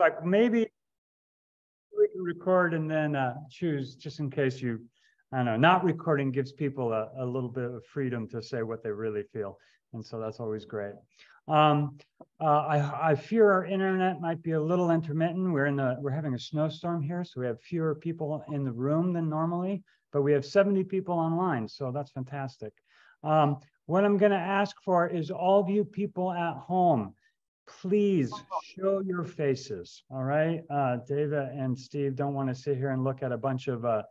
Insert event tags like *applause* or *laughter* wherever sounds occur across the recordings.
like maybe we can record and then uh, choose just in case you, I don't know, not recording gives people a, a little bit of freedom to say what they really feel. And so that's always great. Um, uh, I, I, fear our internet might be a little intermittent. We're in the we're having a snowstorm here, so we have fewer people in the room than normally, but we have 70 people online, so that's fantastic. Um, what I'm going to ask for is all of you people at home, please show your faces. All right, uh, Dava and Steve don't want to sit here and look at a bunch of uh,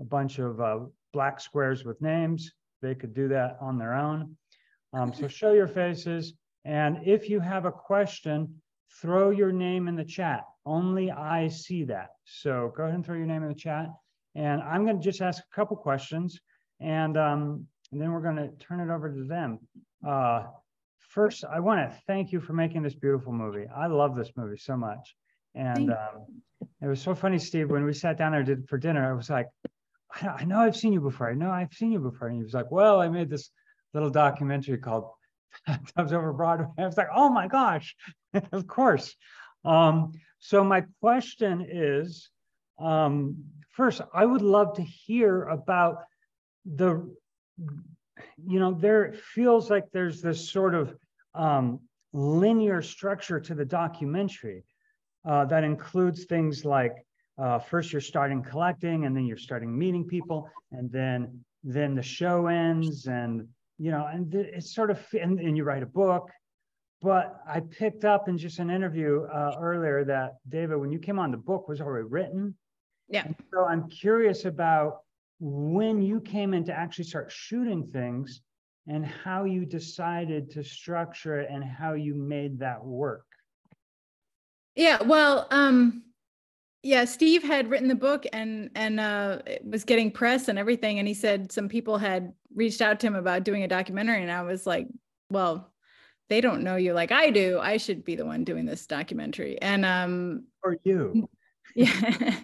a bunch of uh, black squares with names. They could do that on their own. Um, so show your faces. And if you have a question, throw your name in the chat. Only I see that. So go ahead and throw your name in the chat. And I'm going to just ask a couple questions. And, um, and then we're going to turn it over to them. Uh, first, I want to thank you for making this beautiful movie. I love this movie so much. And um, it was so funny, Steve, when we sat down there for dinner, I was like, I know I've seen you before. I know I've seen you before. And he was like, well, I made this little documentary called *laughs* Tubs Over Broadway. I was like, oh my gosh, *laughs* of course. Um, so my question is, um, first, I would love to hear about the, you know, there feels like there's this sort of um, linear structure to the documentary uh, that includes things like uh, first you're starting collecting and then you're starting meeting people and then then the show ends and you know, and it's sort of, and, and, you write a book. But I picked up in just an interview uh, earlier that Dava, when you came on, the book was already written. Yeah. And so I'm curious about when you came in to actually start shooting things and how you decided to structure it and how you made that work. Yeah, well, um, yeah steve had written the book and and uh was getting press and everything and he said some people had reached out to him about doing a documentary and i was like well they don't know you like i do. I should be the one doing this documentary. And um or you. *laughs* yeah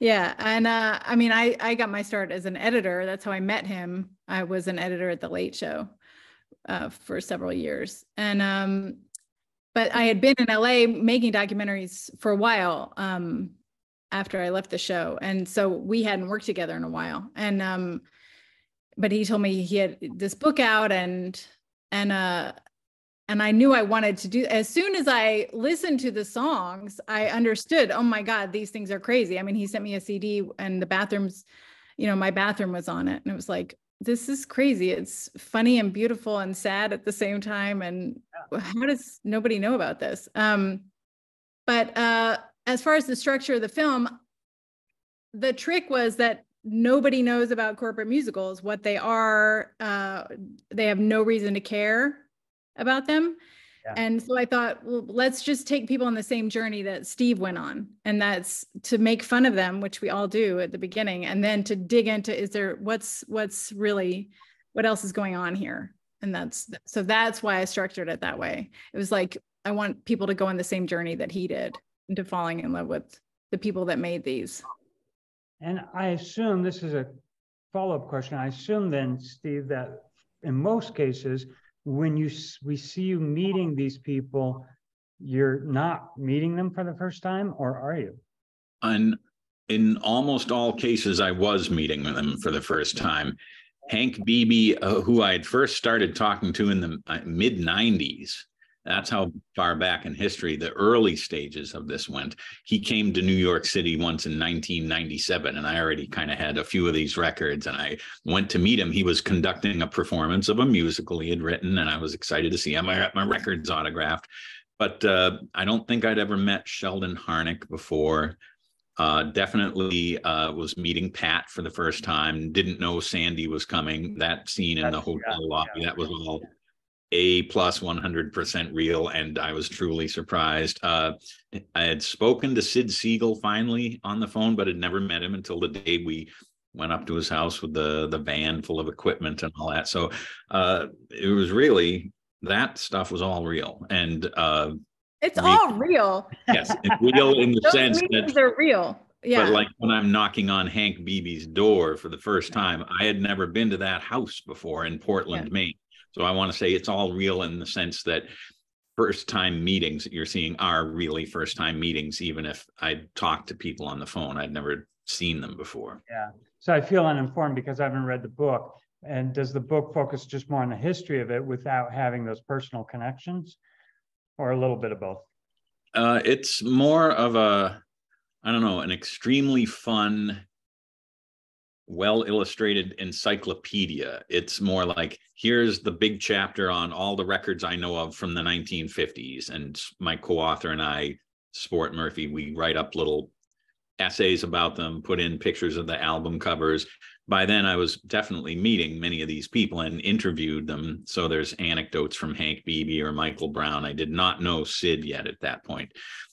yeah and uh i mean i i got my start as an editor that's how i met him i was an editor at the late show uh, for several years and um but i had been in la making documentaries for a while um after I left the show. And so we hadn't worked together in a while. And um but he told me he had this book out and and uh and I knew I wanted to do as soon as I listened to the songs, I understood, oh my God, these things are crazy. I mean, he sent me a CD and the bathrooms, you know, my bathroom was on it. And it was like, this is crazy. It's funny and beautiful and sad at the same time. And how does nobody know about this? Um, but uh as far as the structure of the film, the trick was that nobody knows about corporate musicals, what they are. Uh, they have no reason to care about them. Yeah. And so I thought, well, let's just take people on the same journey that Steve went on. And that's to make fun of them, which we all do at the beginning, and then to dig into is there what's what's really what else is going on here? And that's so that's why I structured it that way. It was like I want people to go on the same journey that he did into falling in love with the people that made these. And I assume this is a follow-up question. I assume then, Steve, that in most cases, when you we see you meeting these people, you're not meeting them for the first time, or are you? On in almost all cases, I was meeting them for the first time. Hank Beebe, uh, who I had first started talking to in the uh, mid 90s, that's how far back in history the early stages of this went. He came to New York City once in 1997, and I already kind of had a few of these records. And I went to meet him. He was conducting a performance of a musical he had written, and I was excited to see him. I got my records autographed, but uh, I don't think I'd ever met Sheldon Harnick before. Uh, definitely uh, was meeting Pat for the first time. Didn't know Sandy was coming. That scene in the hotel yeah, lobby, yeah. that was all a plus 100% real and i was truly surprised uh, i had spoken to sid siegel finally on the phone but had never met him until the day we went up to his house with the the van full of equipment and all that so uh, it was really that stuff was all real and uh, it's all real yes it's real in the *laughs* Those sense that they're real yeah. But like when I'm knocking on Hank Beebe's door for the first time, I had never been to that house before in Portland, yeah. Maine. So I want to say it's all real in the sense that first time meetings that you're seeing are really first time meetings, even if I talked to people on the phone. I'd never seen them before. Yeah. So I feel uninformed because I haven't read the book. And does the book focus just more on the history of it without having those personal connections? Or a little bit of both? Uh, it's more of a, I don't know, an extremely fun, well illustrated encyclopedia. It's more like here's the big chapter on all the records I know of from the 1950s. And my co author and I, Sport Murphy, we write up little essays about them, put in pictures of the album covers. By then, I was definitely meeting many of these people and interviewed them. So there's anecdotes from Hank Beebe or Michael Brown. I did not know Sid yet at that point.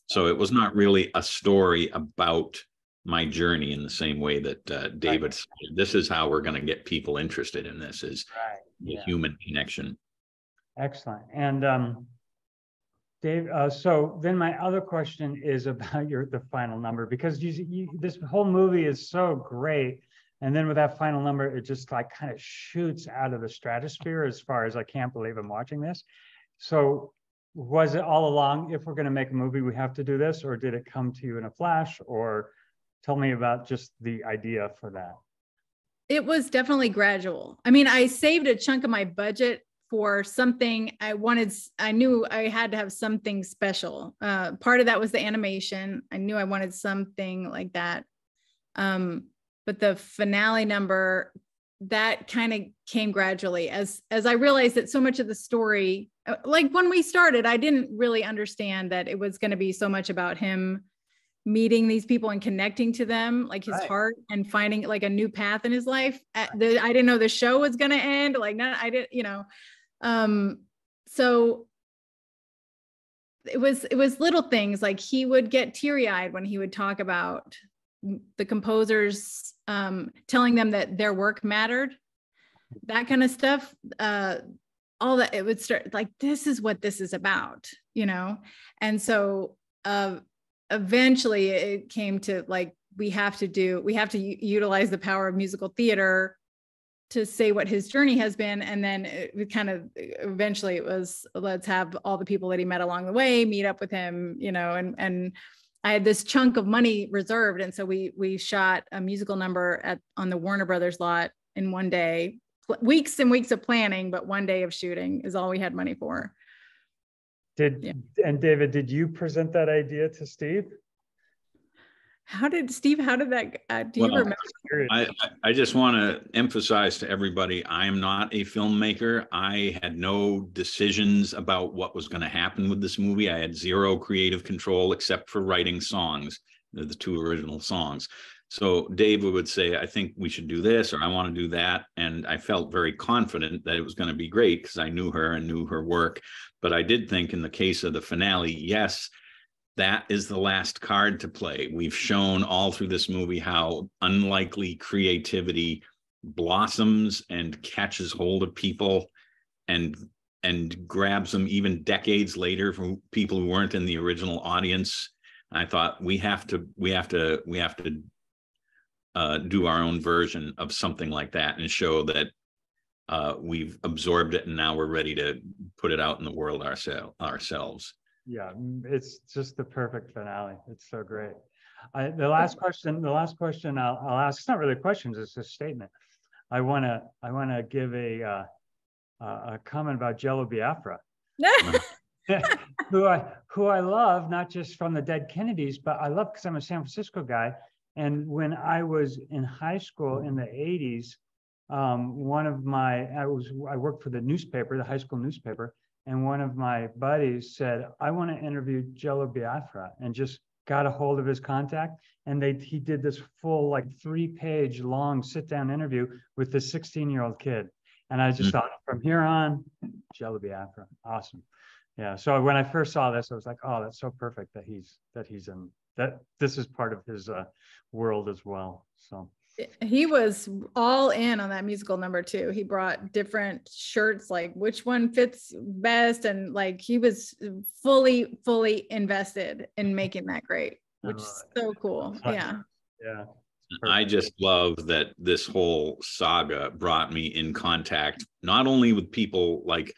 So it was not really a story about my journey in the same way that uh, Dava right. said. This is how we're going to get people interested in this is right. the yeah. human connection. Excellent. And um, Dave, uh, so then my other question is *laughs* about your the final number because you, you, this whole movie is so great, and then with that final number, it just like kind of shoots out of the stratosphere as far as I can't believe I'm watching this. So was it all along if we're going to make a movie we have to do this, or did it come to you in a flash? Or tell me about just the idea for that. It was definitely gradual. I mean, I saved a chunk of my budget for something I wanted, I knew I had to have something special. Uh, part of that was the animation. I knew I wanted something like that. Um, but the finale number, that kind of came gradually as as I realized that so much of the story, uh, like when we started, I didn't really understand that it was going to be so much about him meeting these people and connecting to them like his right. heart and finding like a new path in his life. The, i didn't know the show was going to end like not i didn't you know um, so it was it was little things like he would get teary-eyed when he would talk about the composers um, telling them that their work mattered that kind of stuff uh, all that it would start like this is what this is about you know? And so uh, eventually it came to like we have to do we have to u- utilize the power of musical theater to say what his journey has been. And then it kind of eventually it was let's have all the people that he met along the way meet up with him you know and and I had this chunk of money reserved. And so we we shot a musical number at on the Warner Brothers lot in one day weeks and weeks of planning but one day of shooting is all we had money for did yeah. and Dava did you present that idea to Steve how did Steve? How did that? Uh, do you remember? I I just want to emphasize to everybody: I am not a filmmaker. I had no decisions about what was going to happen with this movie. I had zero creative control except for writing songs, the, the two original songs. So Dava would say, "I think we should do this," or "I want to do that," and I felt very confident that it was going to be great because I knew her and knew her work. But I did think, in the case of the finale, yes that is the last card to play. We've shown all through this movie how unlikely creativity blossoms and catches hold of people and and grabs them even decades later from people who weren't in the original audience. I thought we have to we have to we have to uh, do our own version of something like that and show that uh, we've absorbed it and now we're ready to put it out in the world ourselves ourselves yeah, it's just the perfect finale. It's so great. I, the last question, the last question I'll, I'll ask, it's not really questions, it's a statement. I want to, I want to give a, uh, a comment about Jello Biafra, *laughs* *laughs* who I, who I love, not just from the dead Kennedys, but I love because I'm a San Francisco guy. And when I was in high school in the 80s, um, one of my, I was, I worked for the newspaper, the high school newspaper, and one of my buddies said, I want to interview Jello Biafra and just got a hold of his contact. And they he did this full, like three page long sit down interview with this 16 year old kid. And I just mm-hmm. thought from here on, Jello Biafra. Awesome. Yeah. So when I first saw this, I was like, oh, that's so perfect that he's that he's in that this is part of his uh, world as well. So he was all in on that musical number too. He brought different shirts, like which one fits best, and like he was fully, fully invested in making that great, which is so cool. Yeah. Yeah. I just love that this whole saga brought me in contact not only with people like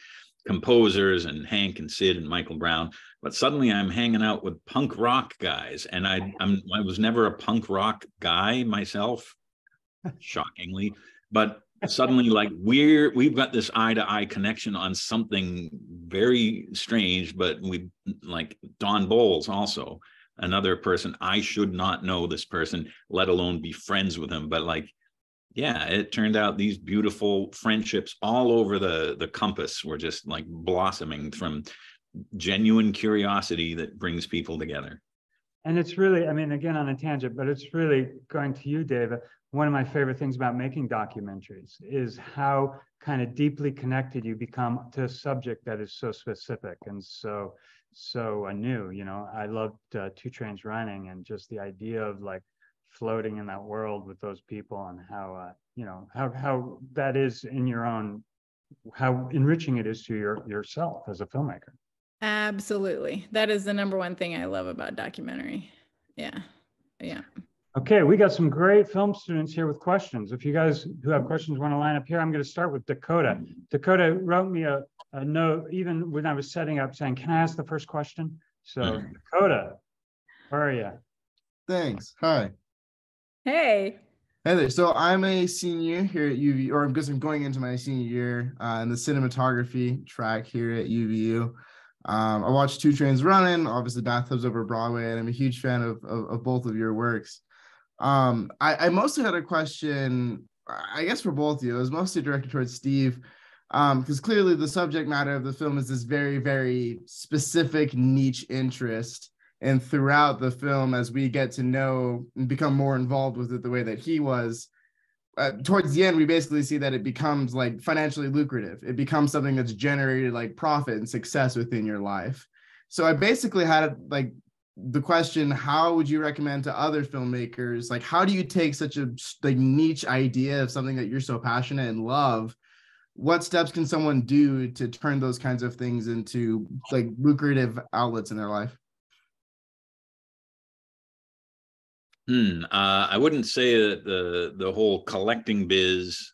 composers and Hank and Sid and Michael Brown, but suddenly I'm hanging out with punk rock guys, and I I'm I was never a punk rock guy myself, *laughs* shockingly, but suddenly like we're we've got this eye to eye connection on something very strange, but we like Don Bolles also another person. I should not know this person, let alone be friends with him, but like yeah, it turned out these beautiful friendships all over the the compass were just like blossoming from genuine curiosity that brings people together. And it's really, I mean, again on a tangent, but it's really going to you, Dava. One of my favorite things about making documentaries is how kind of deeply connected you become to a subject that is so specific and so so uh, new. You know, I loved uh, Two Trains Running and just the idea of like floating in that world with those people and how uh, you know how how that is in your own how enriching it is to your yourself as a filmmaker absolutely. That is the number one thing i love about documentary. Yeah. Yeah. Okay we got some great film students here with questions. If you guys who have questions want to line up here i'm going to start with dakota. Dakota wrote me a, a note even when i was setting up saying can i ask the first question? So *laughs* dakota where are you thanks. Hi. Hey. Hey there. So I'm a senior here at UVU, or I'm I'm going into my senior year uh, in the cinematography track here at UVU. Um, I watched Two Trains Running, obviously Bathtubs Over Broadway, and I'm a huge fan of, of, of both of your works. Um, I, I, mostly had a question, I guess for both of you. It was mostly directed towards Steve, because um, clearly the subject matter of the film is this very, very specific niche interest and throughout the film as we get to know and become more involved with it the way that he was uh, towards the end we basically see that it becomes like financially lucrative. It becomes something that's generated like profit and success within your life. So i basically had like the question how would you recommend to other filmmakers? Like how do you take such a like niche idea of something that you're so passionate and love? What steps can someone do to turn those kinds of things into like lucrative outlets in their life Hmm. Uh, I wouldn't say that the the whole collecting biz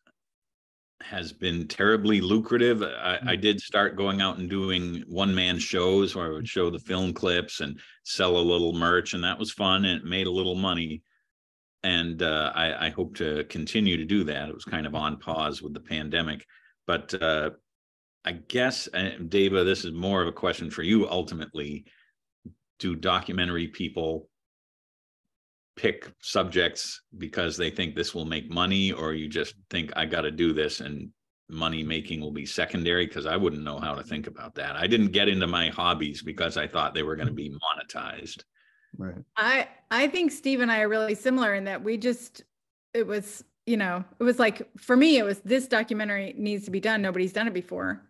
has been terribly lucrative. I, I, hmm. did start going out and doing one man shows where I would show the film clips and sell a little merch, and that was fun and it made a little money. And uh, I, I, hope to continue to do that. It was kind of on pause with the pandemic, but uh, I guess, uh, Dava, this is more of a question for you ultimately. Do documentary people pick subjects because they think this will make money or you just think i got to do this and money making will be secondary because i wouldn't know how to think about that. I didn't get into my hobbies because i thought they were going to be monetized. Right. I i think steve and i are really similar in that we just it was you know it was like for me it was this documentary needs to be done. Nobody's done it before.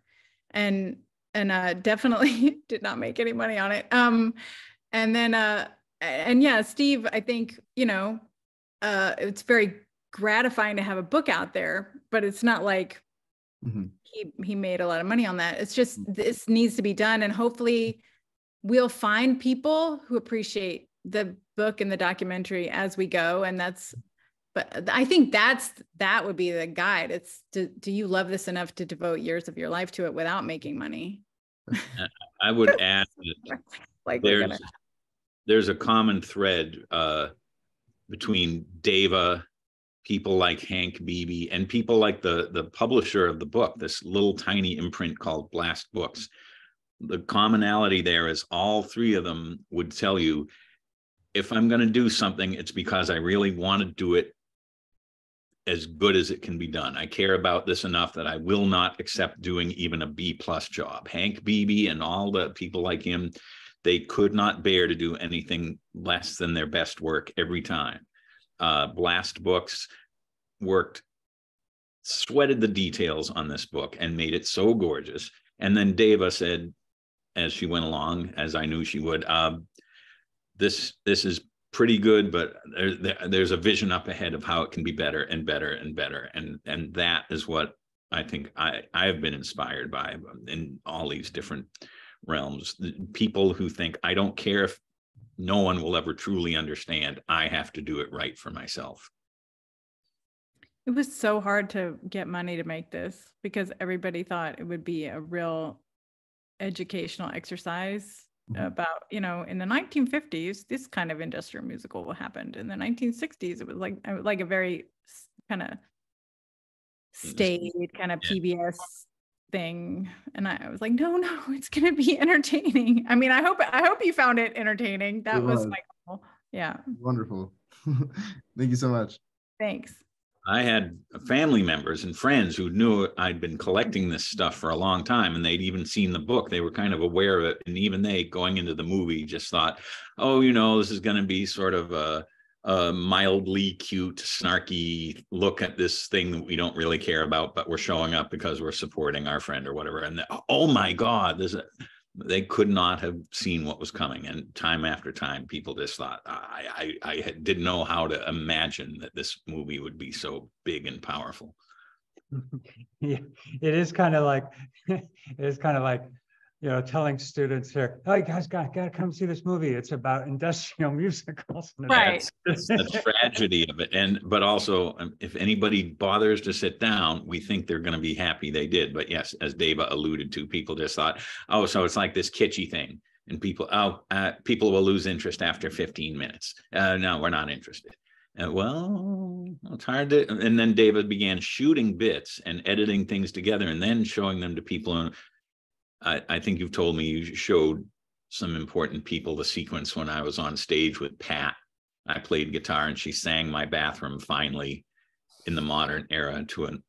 And and uh *laughs* definitely did not make any money on it. Um and then uh and yeah, Steve, I think, you know, uh, it's very gratifying to have a book out there, but it's not like mm-hmm. he, he made a lot of money on that. It's just mm. this needs to be done. And hopefully we'll find people who appreciate the book and the documentary as we go. And that's, but I think that's, that would be the guide. It's, do, do you love this enough to devote years of your life to it without making money? *laughs* I would add *laughs* like there's, gonna there's a common thread uh, between Dava, people like Hank Beebe, and people like the the publisher of the book, this little tiny imprint called Blast Books. The commonality there is all three of them would tell you if I'm going to do something, it's because I really want to do it as good as it can be done. I care about this enough that I will not accept doing even a B plus job. Hank Beebe and all the people like him, they could not bear to do anything less than their best work every time. Uh, Blast Books worked, sweated the details on this book and made it so gorgeous. And then Dava said, as she went along, as I knew she would, uh, this this is pretty good, but there, there, there's a vision up ahead of how it can be better and better and better, and and that is what I think I I have been inspired by in all these different realms people who think i don't care if no one will ever truly understand i have to do it right for myself it was so hard to get money to make this because everybody thought it would be a real educational exercise Mhm. about, you know, in the 1950s, this kind of industrial musical happened. In the 1960s, it was like uh, like a very kind of staid kind of. PBS thing. And I, I was like, no, *laughs* no, it's gonna be entertaining. I mean, I hope I hope you found it entertaining. That It was was. my goal. Yeah. Wonderful. *laughs* Thank you so much. Thanks. I had family members and friends who knew I'd been collecting this stuff for a long time and they'd even seen the book. They were kind of aware of it. And even they, going into the movie, just thought, oh, you know, this is going to be sort of a, a mildly cute, snarky look at this thing that we don't really care about, but we're showing up because we're supporting our friend or whatever. And oh my God, this is. They could not have seen what was coming, and time after time, people just thought I, I, I didn't know how to imagine that this movie would be so big and powerful. *laughs* Yeah, it is kind of like, *laughs* it is kind of like, you know, telling students here, oh, you guys got, got to come see this movie. It's about industrial *laughs* musicals. and Right. it's- That's the tragedy of it, and but also, um, if anybody bothers to sit down, we think they're going to be happy they did. But yes, as Dava alluded to, people just thought, oh, so it's like this kitschy thing, and people, oh, uh, people will lose interest after fifteen minutes. Uh, no, we're not interested. Uh, well, it's hard to. And then Dava began shooting bits and editing things together, and then showing them to people. And I, I think you've told me you showed some important people the sequence when I was on stage with Pat. I played guitar and she sang my bathroom finally in the modern era to an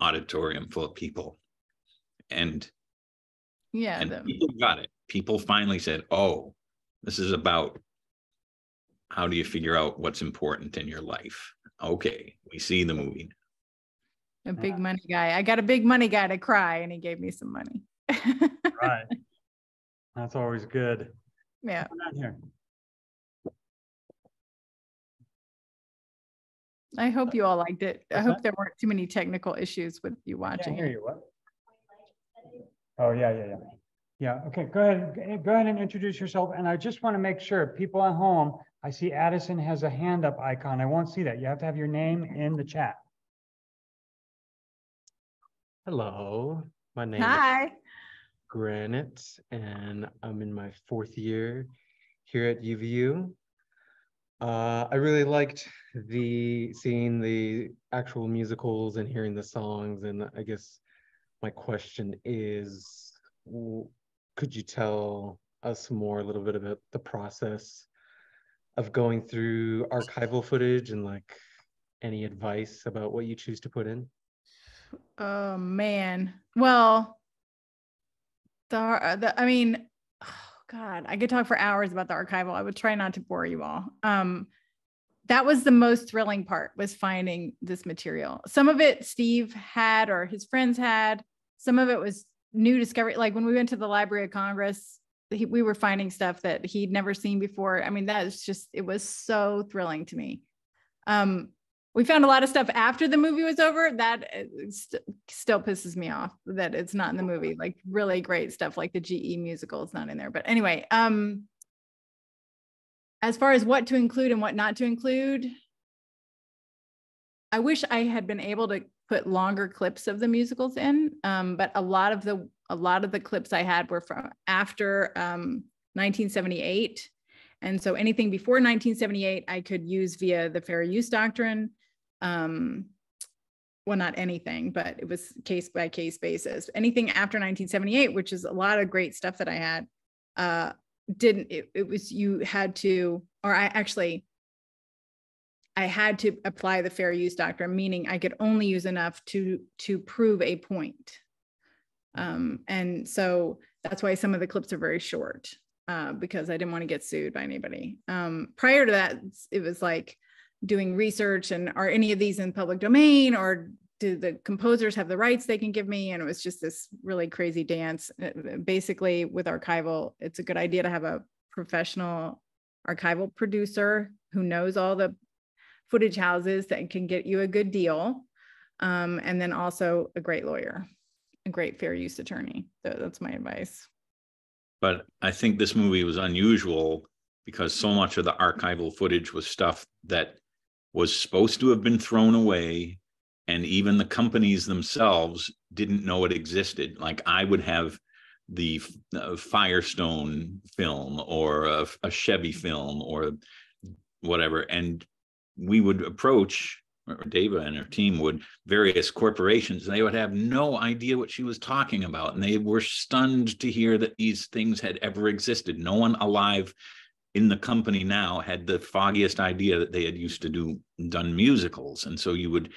auditorium full of people. And Yeah. and the- people got it. People finally said, "Oh, this is about how do you figure out what's important in your life?" Okay, we see the movie. A big money guy. I got a big money guy to cry and he gave me some money. Right. *laughs* That's always good. yeah. Here. I hope you all liked it. I hope that? there weren't too many technical issues with you watching hear you, what? Oh, yeah, yeah, yeah. Yeah, okay, go ahead, go ahead and introduce yourself. And I just want to make sure, people at home, I see Addison has a hand up icon. I won't see that. You have to have your name in the chat. Hello, my name is Hi. Granite, and I'm in my fourth year here at UVU. Uh, I really liked the seeing the actual musicals and hearing the songs, and I guess my question is, could you tell us more a little bit about the process of going through archival footage and like any advice about what you choose to put in? Oh, man. Well, the, the, I mean, oh, *sighs* God, I could talk for hours about the archival. I would try not to bore you all. Um, that was the most thrilling part was finding this material. Some of it Steve had or his friends had. Some of it was new discovery. Like when we went to the Library of Congress, he, we were finding stuff that he'd never seen before. I mean, that's just, it was so thrilling to me. Um, we found a lot of stuff after the movie was over that uh, st- still pisses me off that it's not in the movie. Like really great stuff like the ge musical is not in there. But anyway um as far as what to include and what not to include i wish i had been able to put longer clips of the musicals in um, but a lot of the a lot of the clips i had were from after um, 1978 and so anything before 1978 i could use via the fair use doctrine um, well, not anything, but it was case by case basis. Anything after 1978, which is a lot of great stuff that I had, uh, didn't, it, it was, you had to, or I actually, I had to apply the fair use doctrine, meaning I could only use enough to, to prove a point. Um, and so that's why some of the clips are very short, uh, because I didn't want to get sued by anybody. Um, prior to that, it was like, doing research and are any of these in public domain or do the composers have the rights they can give me? And it was just this really crazy dance. Uh, basically with archival it's a good idea to have a professional archival producer who knows all the footage houses that can get you a good deal. Um, and then also a great lawyer a great fair use attorney. So that's my advice. But I think this movie was unusual because so much of the archival footage was stuff that was supposed to have been thrown away. And even the companies themselves didn't know it existed. Like I would have the uh, Firestone film or a, a Chevy film or whatever. And we would approach, or Dava and her team would, various corporations, they would have no idea what she was talking about. And they were stunned to hear that these things had ever existed. No one alive in the company now had the foggiest idea that they had used to do done musicals. And so you would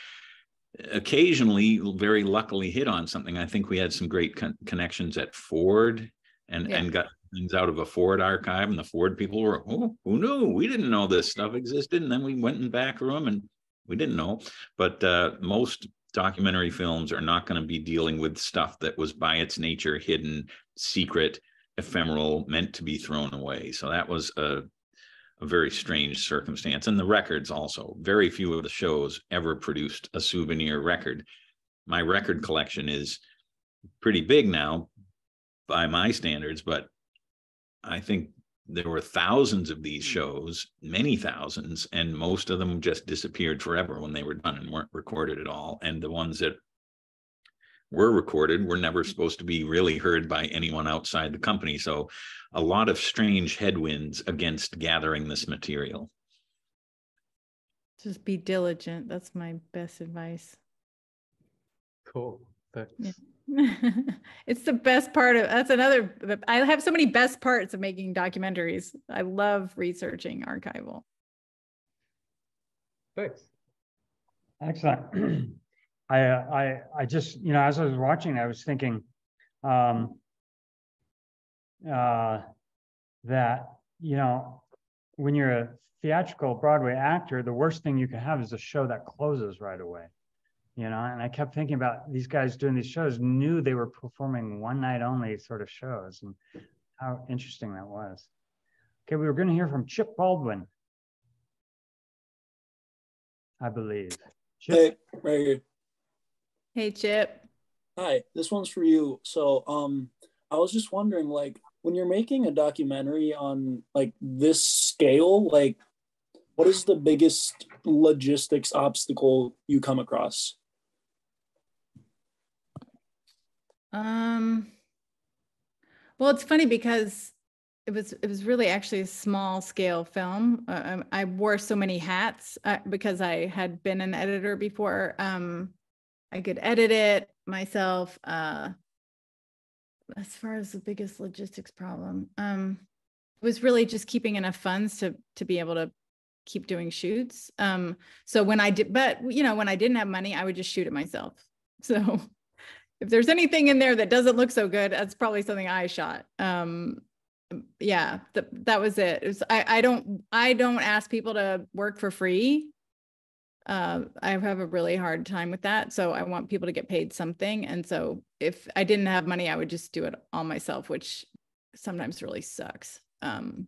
occasionally very luckily hit on something. I think we had some great con- connections at Ford and Yeah. and got things out of a Ford archive and the Ford people were, oh, who knew? We didn't know this stuff existed. And then we went in back room and we didn't know. But uh, most documentary films are not going to be dealing with stuff that was by its nature hidden, secret, ephemeral, meant to be thrown away. So that was a a very strange circumstance. And the records also, very few of the shows ever produced a souvenir record. My record collection is pretty big now by my standards, but I think there were thousands of these mm. shows, many thousands, and most of them just disappeared forever when they were done and weren't recorded at all. And the ones that were recorded were never supposed to be really heard by anyone outside the company. So a lot of strange headwinds against gathering this material. Just be diligent. That's my best advice. Cool. Thanks. Yeah. *laughs* it's the best part of that's another I have so many best parts of making documentaries. I love researching archival. Thanks. Excellent. *clears throat* I, I, I just, you know, as I was watching, I was thinking, um, uh, that, you know, when you're a theatrical Broadway actor, the worst thing you can have is a show that closes right away. You know, and I kept thinking about these guys doing these shows, knew they were performing one night only sort of shows and how interesting that was. Okay, we were going to hear from Chip Baldwin. I believe. Chip? Hey. Hey Chip. Hi, this one's for you. So, um, I was just wondering, like, when you're making a documentary on like this scale, like, what is the biggest logistics obstacle you come across? Um well it's funny because it was it was really actually a small scale film. Uh, um, I wore so many hats uh, because I had been an editor before. Um I could edit it myself. Uh as far as the biggest logistics problem, um it was really just keeping enough funds to to be able to keep doing shoots. Um so when I did but you know when I didn't have money, I would just shoot it myself. *laughs* So if there's anything in there that doesn't look so good, that's probably something I shot. Um, yeah, th- that was it. it was, I, I don't, I don't ask people to work for free. Uh, I have a really hard time with that. So I want people to get paid something. And so if I didn't have money, I would just do it all myself, which sometimes really sucks. Um,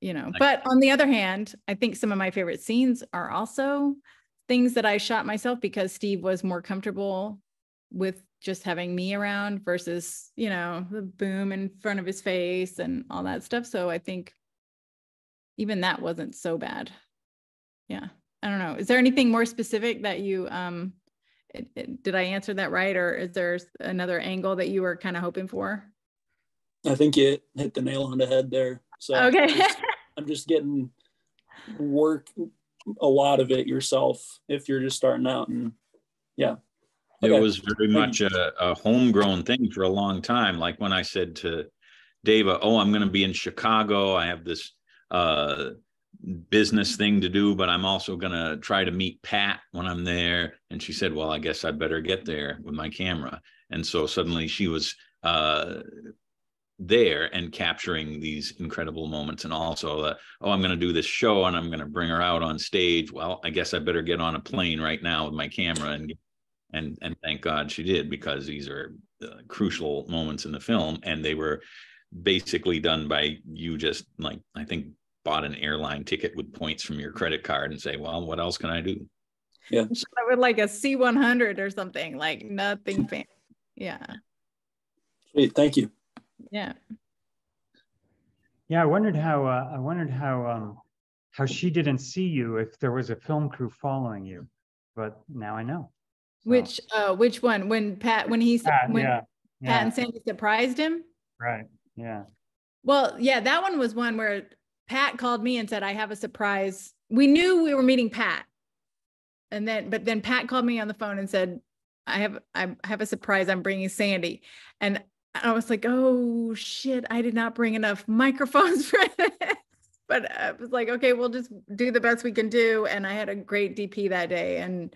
you know, but on the other hand, I think some of my favorite scenes are also things that I shot myself because Steve was more comfortable with just having me around versus, you know, the boom in front of his face and all that stuff. So I think even that wasn't so bad. Yeah. I don't know. Is there anything more specific that you um it- it- did I answer that right or is there another angle that you were kind of hoping for? I think you hit the nail on the head there. So I'm Okay. just- *laughs* I'm just getting work a lot of it yourself if you're just starting out and yeah. It Okay. was very much a, a homegrown thing for a long time. Like when I said to Dava, "Oh, I'm going to be in Chicago. I have this uh, business thing to do, but I'm also going to try to meet Pat when I'm there." And she said, "Well, I guess I'd better get there with my camera." And so suddenly she was uh, there and capturing these incredible moments, and also, uh, "Oh, I'm going to do this show, and I'm going to bring her out on stage." Well, I guess I better get on a plane right now with my camera and and and thank God she did because these are uh, crucial moments in the film, and they were basically done by you just like I think bought an airline ticket with points from your credit card and say, well, what else can I do? I would like a C100 or something, like nothing fancy. Yeah. Sweet, thank you. Yeah. Yeah, I wondered how, uh, I wondered how, um, how she didn't see you if there was a film crew following you, but now I know. So, Which uh which one? When Pat when he said Pat, when yeah, Pat Yeah, and Sandy surprised him. right, yeah. Well, yeah, that one was one where Pat called me and said, I have a surprise. We knew we were meeting Pat. And then, but then Pat called me on the phone and said, I have, I have a surprise. I'm bringing Sandy. And I was like, oh shit, I did not bring enough microphones for it. *laughs* But I was like, okay, we'll just do the best we can do. And I had a great DP that day and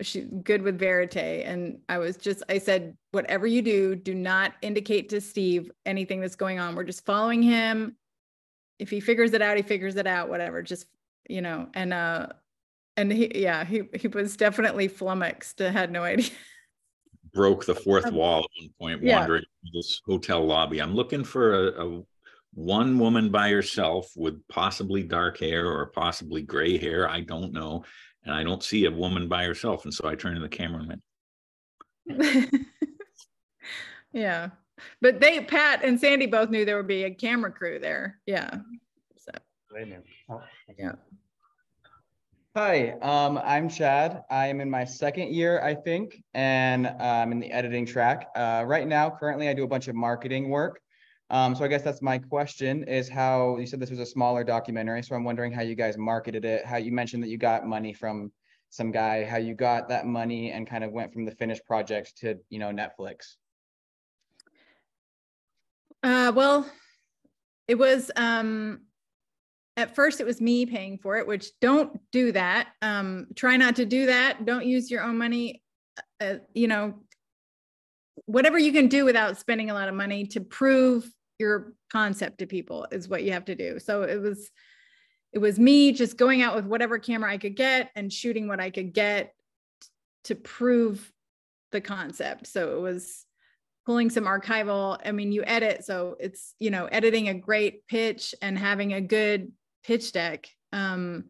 she's good with Verite. And I was just, I said, whatever you do, do not indicate to Steve anything that's going on. We're just following him. If he figures it out, he figures it out, whatever, just, you know, and, uh, and he, yeah, he, he was definitely flummoxed, had no idea. *laughs* Broke the fourth Um, wall at one point, yeah. wandering this hotel lobby. I'm looking for a, a one woman by herself with possibly dark hair or possibly gray hair. I don't know. And I don't see a woman by herself. And so I turn to the cameraman. *laughs* Yeah, but they, Pat and Sandy both knew there would be a camera crew there. Yeah. So, They knew. Oh, yeah. Hi, um, I'm Chad. I am in my second year, I think, and uh, I'm in the editing track. Uh, right now, currently, I do a bunch of marketing work. Um, so I guess that's my question is how you said this was a smaller documentary. So I'm wondering how you guys marketed it, how you mentioned that you got money from some guy, how you got that money and kind of went from the finished project to, you know, Netflix. Uh, well, it was, um, at first it was me paying for it, which don't do that. Um, try not to do that. Don't use your own money. Uh, you know, whatever you can do without spending a lot of money to prove your concept to people is what you have to do. So it was, it was me just going out with whatever camera I could get and shooting what I could get to prove the concept. So it was pulling some archival. I mean, you edit, so it's, you know, editing a great pitch and having a good pitch deck. Um,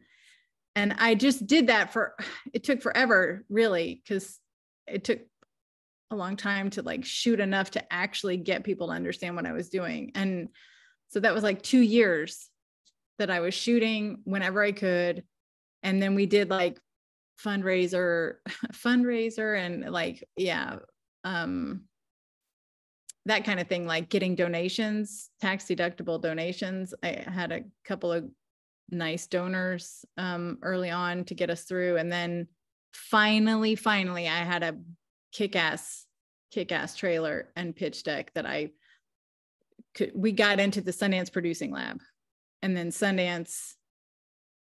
and I just did that for, it took forever, really, because it took a long time to like shoot enough to actually get people to understand what I was doing. And so that was like two years that I was shooting whenever I could. And then we did like fundraiser, *laughs* fundraiser and like, yeah, um, that kind of thing, like getting donations, tax deductible donations. I had a couple of nice donors um, early on to get us through. And then finally, finally, I had a kick-ass, kick-ass trailer and pitch deck that I could, we got into the Sundance producing lab. And then Sundance,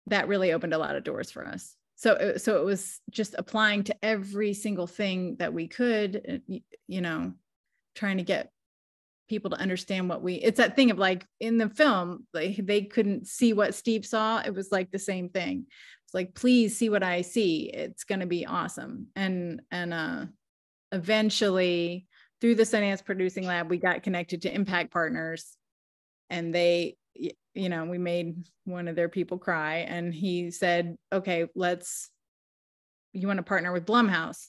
that really opened a lot of doors for us. So, so it was just applying to every single thing that we could, uh, you know, trying to get people to understand what we it's that thing of like in the film like they couldn't see what steve saw it was like the same thing. It's like please see what i see. It's going to be awesome. And and uh eventually through the Sundance producing lab we got connected to impact partners and they you know we made one of their people cry and he said okay let's you want to partner with blumhouse?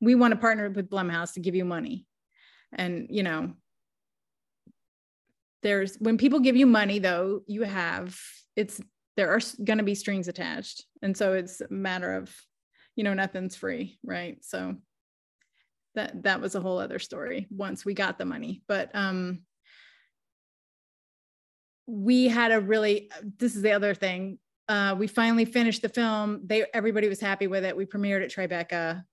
We want to partner with blumhouse to give you money and you know there's when people give you money though you have it's there are going to be strings attached. And so it's a matter of you know nothing's free right? So that that was a whole other story once we got the money. But um we had a really this is the other thing. Uh we finally finished the film. They everybody was happy with it. We premiered at tribeca.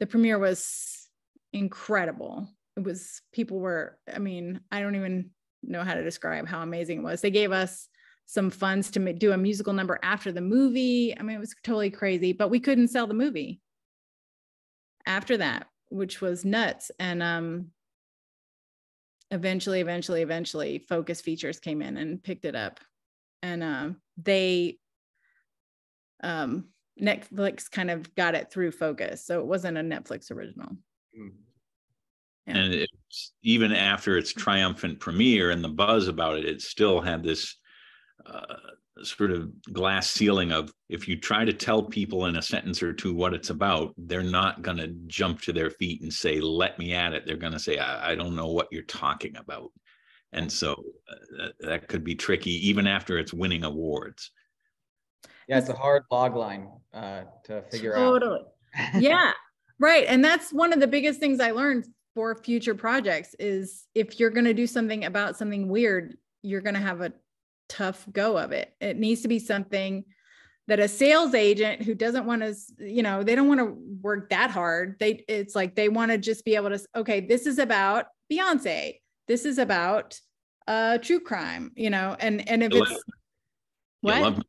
The premiere was incredible it was people were i mean i don't even know how to describe how amazing it was. They gave us some funds to do a musical number after the movie. I mean it was totally crazy but we couldn't sell the movie after that which was nuts. And um eventually eventually eventually focus features came in and picked it up. And um they um netflix kind of got it through focus so it wasn't a netflix original Yeah. And it's even after its triumphant premiere and the buzz about it, it still had this uh, sort of glass ceiling of if you try to tell people in a sentence or two what it's about, they're not going to jump to their feet and say, "Let me at it." They're going to say, I, "I don't know what you're talking about," and so uh, that, that could be tricky even after it's winning awards. Yeah, it's a hard log line uh, to figure out. totally yeah *laughs* right and that's one of the biggest things i learned for future projects is if you're going to do something about something weird, you're going to have a tough go of it. It needs to be something that a sales agent who doesn't want to, you know, they don't want to work that hard. They it's like they want to just be able to okay, this is about Beyonce. This is about uh true crime, you know, and and if it's love- what?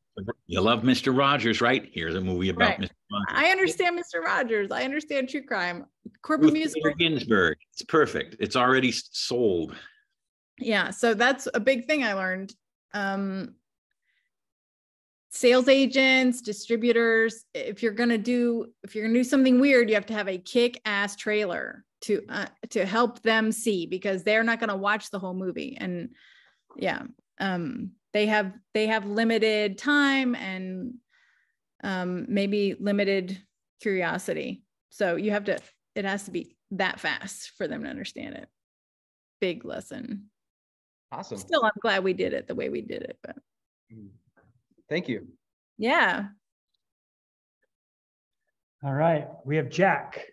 You love, Mr. Rogers, right? Here's a movie about Right. Mr. Rogers. I understand Mr. Rogers. I understand true crime. Corporate Ruth music. Ginsburg. It's perfect. It's already sold. Yeah, so that's a big thing I learned. Um sales agents, distributors, if you're going to do if you're going to do something weird, you have to have a kick-ass trailer to uh, to help them see because they're not going to watch the whole movie and yeah, um they have they have limited time and um maybe limited curiosity. So you have to it has to be that fast for them to understand it. Big lesson. Awesome. Still, I'm glad we did it the way we did it, but Thank you. yeah. All right, we have Jack.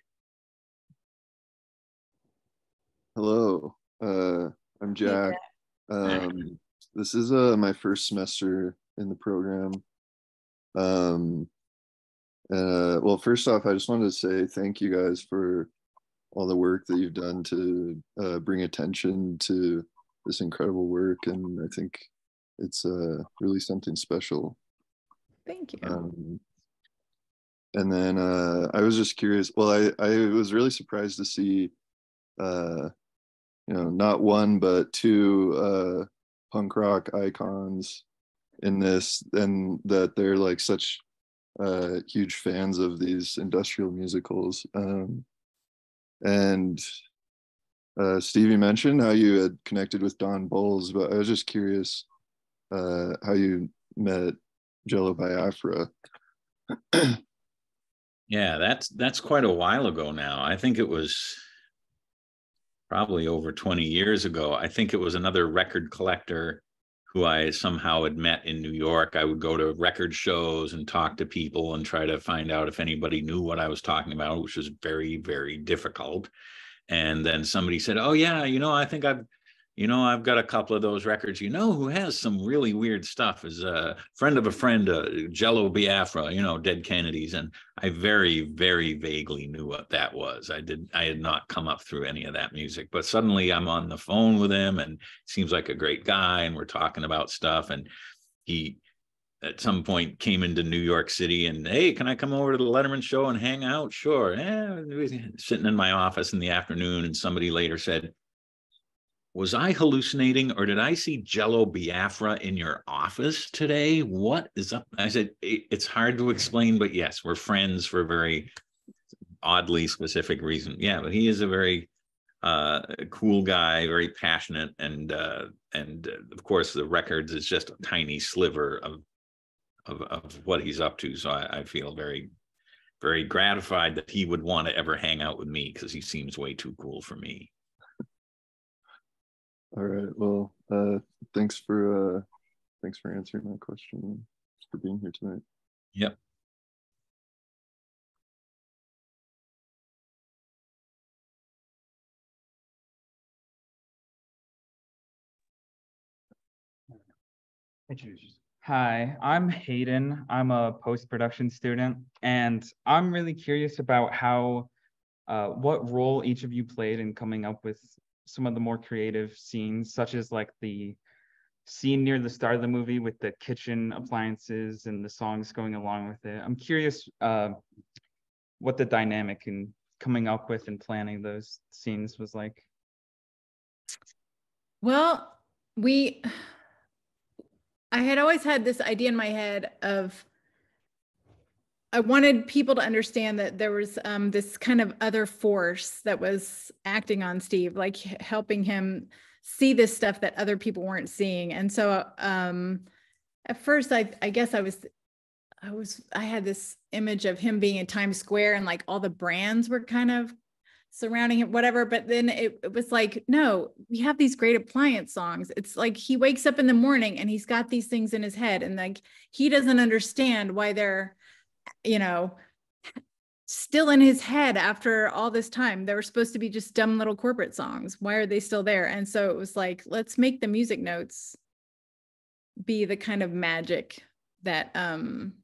Hello, uh, I'm Hey, Jack. Um, this is uh my first semester in the program. Um, uh, well, first off, I just wanted to say thank you guys for all the work that you've done to uh, bring attention to this incredible work, and I think it's uh really something special. Thank you. Um, and then uh, I was just curious. Well, I I was really surprised to see, uh, you know, not one but two uh, punk rock icons in this, and that they're like such uh, huge fans of these industrial musicals. Um, and uh, Stevie mentioned how you had connected with Don Bolles, but I was just curious uh, how you met Jello Biafra. *clears throat* Yeah, that's that's quite a while ago now. I think it was probably over 20 years ago. I think it was another record collector who I somehow had met in New York. I would go to record shows and talk to people and try to find out if anybody knew what I was talking about, which was very, very difficult. And then somebody said, Oh, yeah, you know, I think I've you know, I've got a couple of those records. You know, who has some really weird stuff is a friend of a friend, uh, Jello Biafra, you know, Dead Kennedys. And I very, very vaguely knew what that was. I did, I had not come up through any of that music, but suddenly I'm on the phone with him and seems like a great guy. And we're talking about stuff. And he, at some point came into New York City and hey, can I come over to the Letterman show and hang out? Sure. Yeah, sitting in my office in the afternoon, and somebody later said, was I hallucinating or did I see Jello Biafra in your office today? What is up? I said, it's hard to explain, but yes, we're friends for a very oddly specific reason. Yeah, but he is a very uh cool guy, very passionate, and uh and uh, of course the records is just a tiny sliver of of of what he's up to. So I, I feel very very gratified that he would want to ever hang out with me because he seems way too cool for me. All right. Well, uh, thanks for uh, thanks for answering my question for being here tonight. Yep. Hi, I'm Hayden. I'm a post-production student, and I'm really curious about how, uh, what role each of you played in coming up with some of the more creative scenes, such as like the scene near the start of the movie with the kitchen appliances and the songs going along with it. I'm curious uh, what the dynamic in coming up with and planning those scenes was like. Well, we, I had always had this idea in my head of, I wanted people to understand that there was um, this kind of other force that was acting on Steve, like helping him see this stuff that other people weren't seeing. And so um, at first, I, I guess I was, I was, I had this image of him being in Times Square and like all the brands were kind of surrounding him, whatever. But then it, it was like, no, we have these great appliance songs. It's like he wakes up in the morning and he's got these things in his head, and like he doesn't understand why they're, you know, still in his head after all this time. They were supposed to be just dumb little corporate songs. Why are they still there? And so it was like, let's make the music notes be the kind of magic that um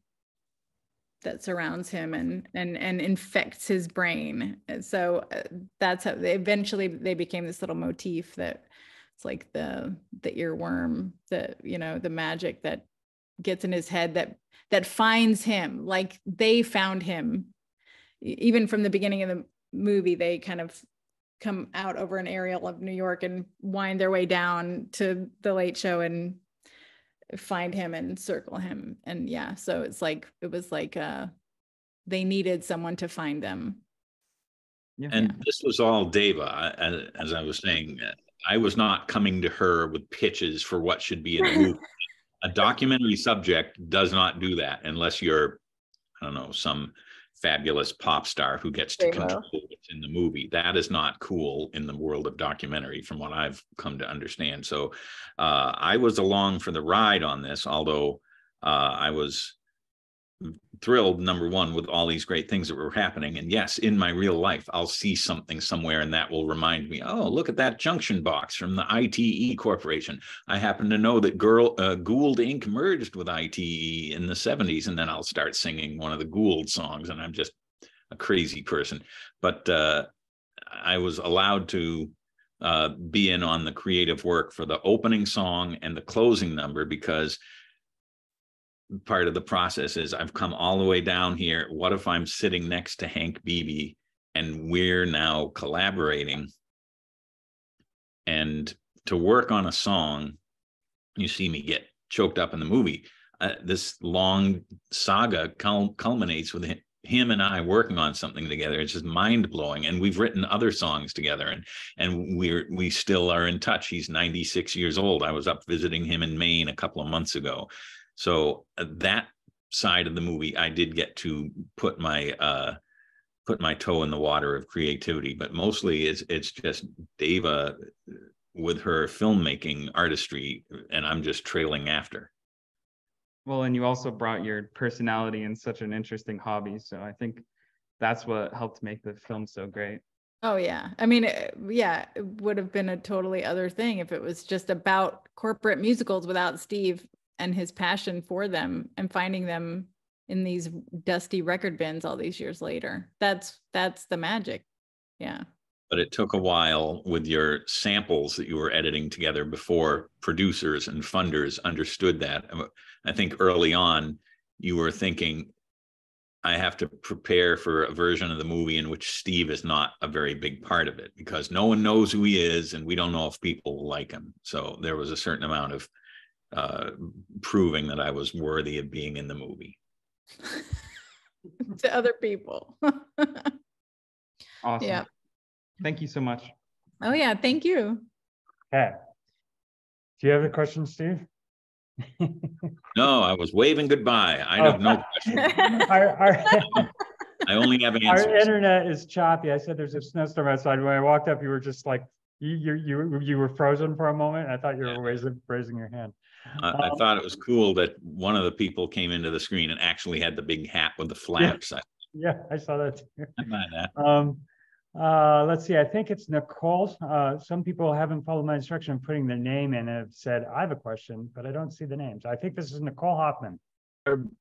that surrounds him and and and infects his brain. And so uh, that's how they eventually they became this little motif that it's like the the earworm, the you know the magic that gets in his head that that finds him. Like they found him, even from the beginning of the movie. They kind of come out over an aerial of New York and wind their way down to the Late Show and find him and circle him and yeah so it's like it was like uh they needed someone to find them Yeah. And this was all Dava, as, as I was saying. uh, I was not coming to her with pitches for what should be in a *laughs* movie. A documentary subject does not do that unless you're, I don't know, some fabulous pop star who gets to control what's in the movie. That is not cool in the world of documentary, from what I've come to understand. So uh, I was along for the ride on this, although uh, I was thrilled number one with all these great things that were happening. And yes in my real life i'll see something somewhere and that will remind me oh look at that junction box from the ite corporation. I happen to know that girl uh, gould inc. merged with ite in the 70s and then i'll start singing one of the gould songs and i'm just a crazy person. But uh, i was allowed to uh, be in on the creative work for the opening song and the closing number because part of the process is I've come all the way down here. What if I'm sitting next to Hank Beebe and we're now collaborating? And to work on a song, you see me get choked up in the movie. Uh, this long saga cul- culminates with hi- him and I working on something together. It's just mind blowing. And we've written other songs together, and and we're we still are in touch. He's 96 years old. I was up visiting him in Maine a couple of months ago. So uh, that side of the movie, I did get to put my uh, put my toe in the water of creativity, but mostly it's it's just Dava with her filmmaking artistry, and I'm just trailing after. Well, and you also brought your personality in such an interesting hobby. So I think that's what helped make the film so great. oh yeah i mean eh, yeah it would have been a totally other thing if it was just about corporate musicals without steve and his passion for them and finding them in these dusty record bins all these years later that's that's the magic yeah But it took a while with your samples that you were editing together before producers and funders understood that. I think early on, you were thinking, I have to prepare for a version of the movie in which Steve is not a very big part of it because no one knows who he is and we don't know if people will like him. So there was a certain amount of uh, proving that I was worthy of being in the movie. *laughs* to other people *laughs* Awesome. Yeah. Thank you so much. oh yeah thank you Okay. Do you have a question, Steve? *laughs* No, I was waving goodbye. I have no question. Our, our, I only have answers. our internet is choppy. I said there's a snowstorm outside. When I walked up, you were just like, you, you, you, you were frozen for a moment. I thought you were raising, raising your hand. I, I Um, thought it was cool that one of the people came into the screen and actually had the big hat with the flaps. I Yeah, I saw that too. I that. Um, uh, let's see, I think it's Nicole. Uh, some people haven't followed my instruction of putting their name in and have said, I have a question, but I don't see the names. I think this is Nicole Hoffman. Um,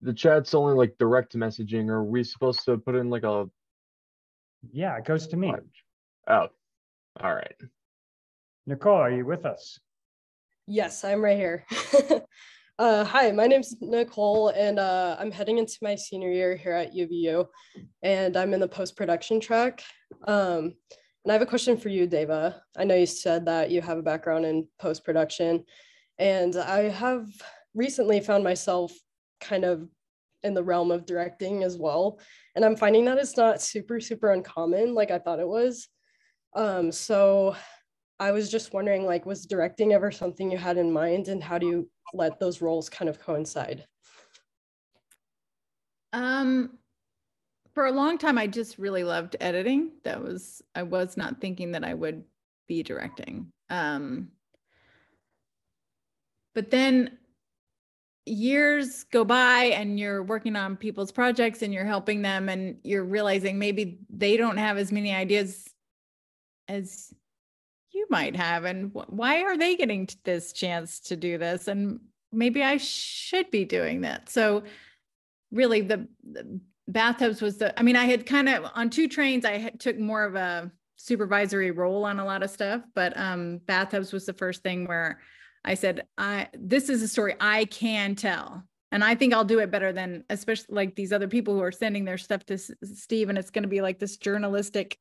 The chat's only like direct messaging. Are we supposed to put in like a? Yeah, it goes to me. Oh, all right. Nicole, are you with us? Yes, I'm right here. *laughs* uh, hi, my name's Nicole, and uh, I'm heading into my senior year here at UVU, and I'm in the post production track. Um, and I have a question for you, Dava. I know you said that you have a background in post production, and I have recently found myself kind of in the realm of directing as well. And I'm finding that it's not super, super uncommon like I thought it was. Um, so I was just wondering, like, was directing ever something you had in mind, and how do you let those roles kind of coincide? Um, for a long time, I just really loved editing. That was, I was not thinking that I would be directing. Um, but then years go by and you're working on people's projects and you're helping them and you're realizing maybe they don't have as many ideas as you might have and wh- why are they getting this chance to do this and maybe I should be doing that. So really the, the bathtubs was the I mean I had kind of on two trains I had, took more of a supervisory role on a lot of stuff but um bathtubs was the first thing where I said, I this is a story I can tell. And I think I'll do it better than especially like these other people who are sending their stuff to S- Steve and it's going to be like this journalistic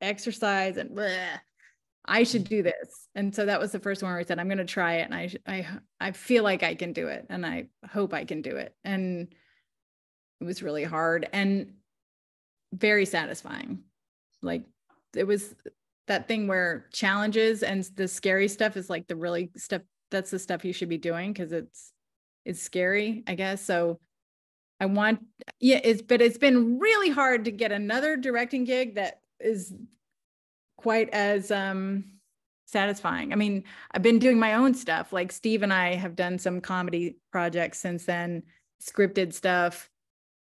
exercise and bleh. I should do this. And so that was the first one where I said, I'm going to try it. And I, I, I feel like I can do it. And I hope I can do it. And it was really hard and very satisfying. Like it was that thing where challenges and the scary stuff is like the really stuff that's the stuff you should be doing because it's it's scary i guess so i want yeah it's but it's been really hard to get another directing gig that is quite as um satisfying. I mean i've been doing my own stuff. Like steve and i have done some comedy projects since then scripted stuff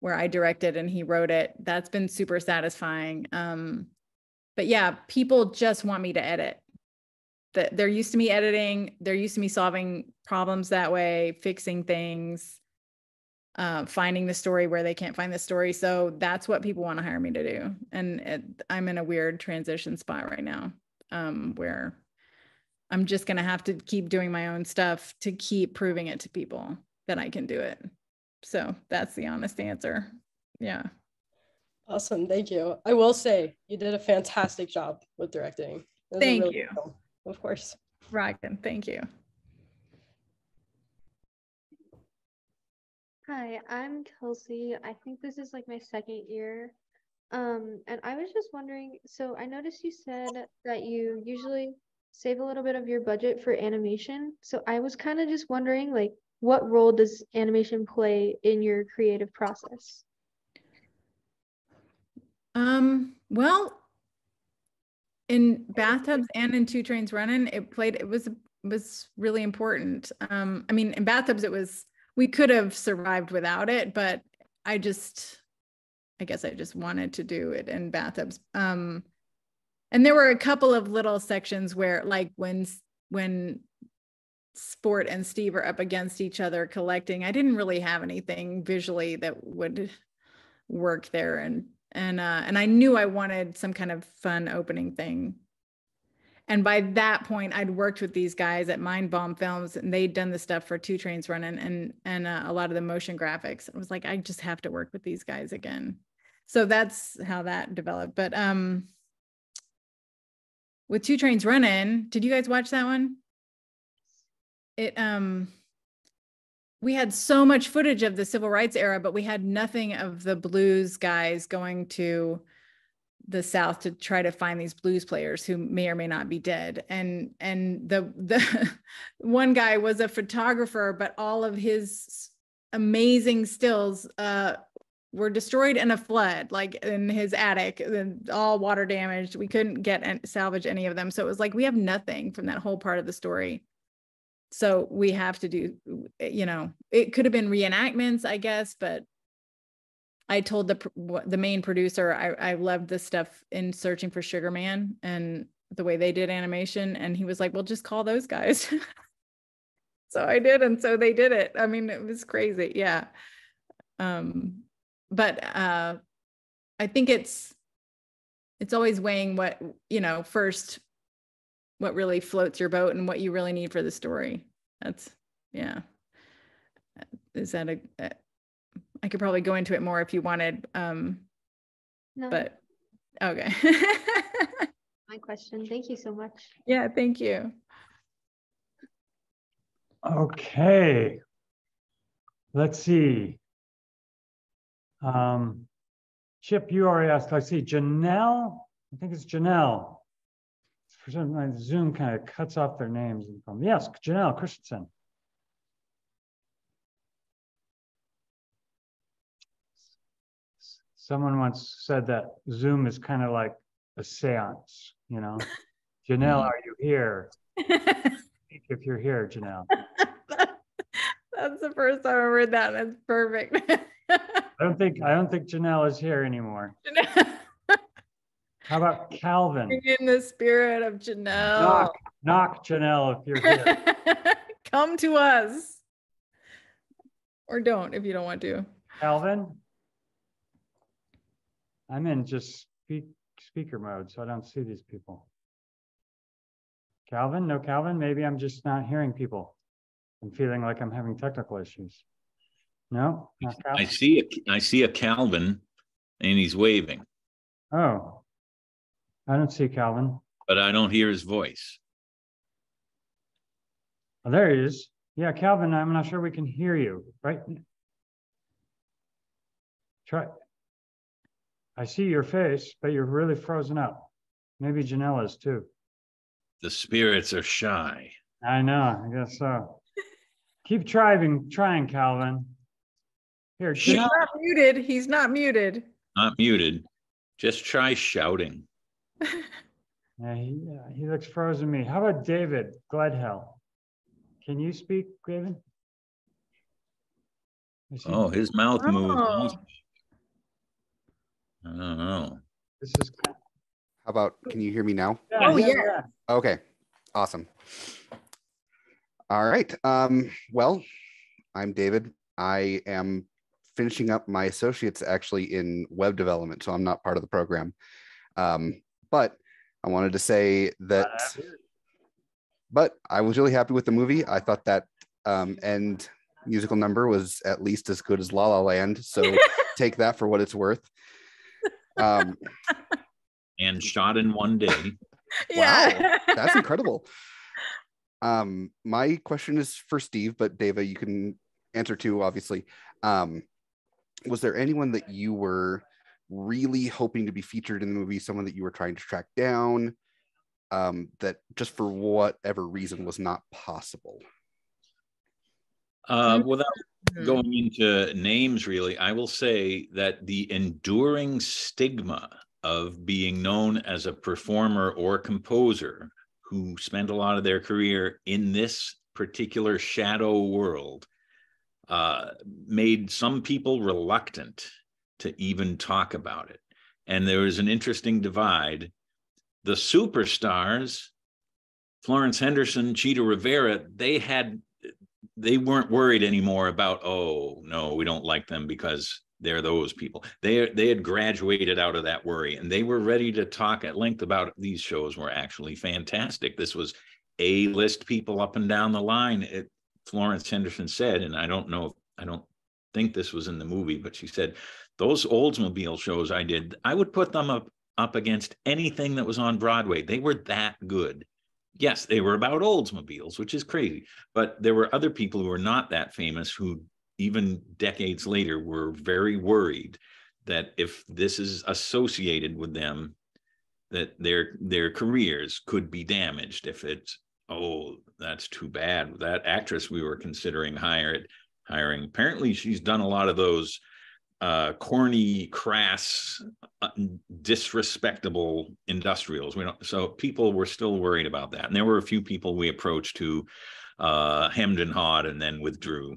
where i directed and he wrote it. That's been super satisfying. Um but yeah people just want me to edit. That they're used to me editing. They're used to me solving problems that way fixing things uh, finding the story where they can't find the story so that's what people want to hire me to do and it, i'm in a weird transition spot right now um, where i'm just going to have to keep doing my own stuff to keep proving it to people that i can do it so that's the honest answer yeah Awesome. Thank you. I will say you did a fantastic job with directing. It was a Thank really you. film, Of course. Ryan, thank you Hi, I'm Kelsey. I think this is like my second year. Um, and I was just wondering, so I noticed you said that you usually save a little bit of your budget for animation. So I was kind of just wondering, like, what role does animation play in your creative process? Um, well, in bathtubs and in two trains running, it played, it was, was really important. Um, I mean, in bathtubs, it was, we could have survived without it, but I just, I guess I just wanted to do it in bathtubs. Um, and there were a couple of little sections where like when, when Sport and Steve are up against each other collecting, I didn't really have anything visually that would work there and and uh and I knew I wanted some kind of fun opening thing. And by that point, I'd worked with these guys at Mind Bomb Films, and they'd done the stuff for Two Trains Running and and uh, a lot of the motion graphics. I was like, I just have to work with these guys again. So that's how that developed. But um, with Two Trains Running, did you guys watch that one? It um, we had so much footage of the civil rights era, but we had nothing of the blues guys going to the South to try to find these blues players who may or may not be dead. And and the the *laughs* one guy was a photographer, but all of his amazing stills uh were destroyed in a flood, like in his attic, and all water damaged. We couldn't get and salvage any of them. So it was like we have nothing from that whole part of the story so we have to do you know it could have been reenactments i guess but i told the the main producer i i loved the stuff in searching for sugar man and the way they did animation and he was like well just call those guys *laughs* so i did and so they did it i mean it was crazy yeah um but uh i think it's it's always weighing what you know first what really floats your boat and what you really need for the story. That's yeah. Is that a? a- I could probably go into it more if you wanted, um, No, but okay. *laughs* my question. Thank you so much. yeah, thank you. Okay. Let's see. Um, Chip, you already asked, I see Janelle, I think it's Janelle. For some reason, Zoom kind of cuts off their names. and from- Yes, Janelle Christensen. Someone once said that Zoom is kind of like a seance, you know? *laughs* Janelle, mm-hmm. are you here? *laughs* If you're here, Janelle. *laughs* That's the first time I heard that. That's perfect. I don't think, I don't think Janelle is here anymore. How about Calvin? Bring in the spirit of Janelle. Knock, knock Janelle if you're here. Come to us. Or don't if you don't want to. Calvin? I'm in just speak, speaker mode, so I don't see these people. Calvin? No Calvin? Maybe I'm just not hearing people. I'm feeling like I'm having technical issues. No? I see, a I see a Calvin and he's waving, Oh. I don't see Calvin. but I don't hear his voice. Oh, there he is. Yeah, Calvin, I'm not sure we can hear you, right? Try. I see your face, but you're really frozen up. Maybe Janelle is too. The spirits are shy. I know, I guess so. Keep trying, trying, Calvin. Here, He's Janelle, not muted. He's not muted. Not muted. Just try shouting. *laughs* yeah, he, uh, he looks frozen to me. How about David Gledhill? Can you speak, David? Oh, his mouth moved. Oh. I don't know. This is. How about, can you hear me now? Oh, yeah. Okay, awesome. All right, um, well, I'm David. I am finishing up my associates actually in web development, so I'm not part of the program. Um, but I wanted to say that, but I was really happy with the movie. I thought that um, end musical number was at least as good as La La Land, so *laughs* take that for what it's worth. Um, And shot in one day. *laughs* Yeah. Wow, that's *laughs* incredible. Um, my question is for Steve, but Dava, you can answer too, obviously. Um, was there anyone that you were really hoping to be featured in the movie, someone that you were trying to track down, um, that just for whatever reason was not possible? Uh, without Mhm. going into names, really, I will say that the enduring stigma of being known as a performer or composer who spent a lot of their career in this particular shadow world uh, made some people reluctant to even talk about it. And there was an interesting divide. The superstars, Florence Henderson, Chita Rivera, they had they weren't worried anymore about oh no we don't like them because they're those people. They they had graduated out of that worry and they were ready to talk at length about these shows were actually fantastic. This was a list people up and down the line it, florence henderson said and i don't know i don't think this was in the movie but she said those oldsmobile shows i did i would put them up up against anything that was on broadway. They were that good yes, they were about Oldsmobiles, which is crazy. But there were other people who were not that famous who, even decades later, were very worried that if this is associated with them, that their their careers could be damaged if it's oh that's too bad that actress we were considering hired hiring apparently she's done a lot of those uh corny crass uh, disrespectable industrials we don't so people were still worried about that and there were a few people we approached who uh hemmed and hawed and then withdrew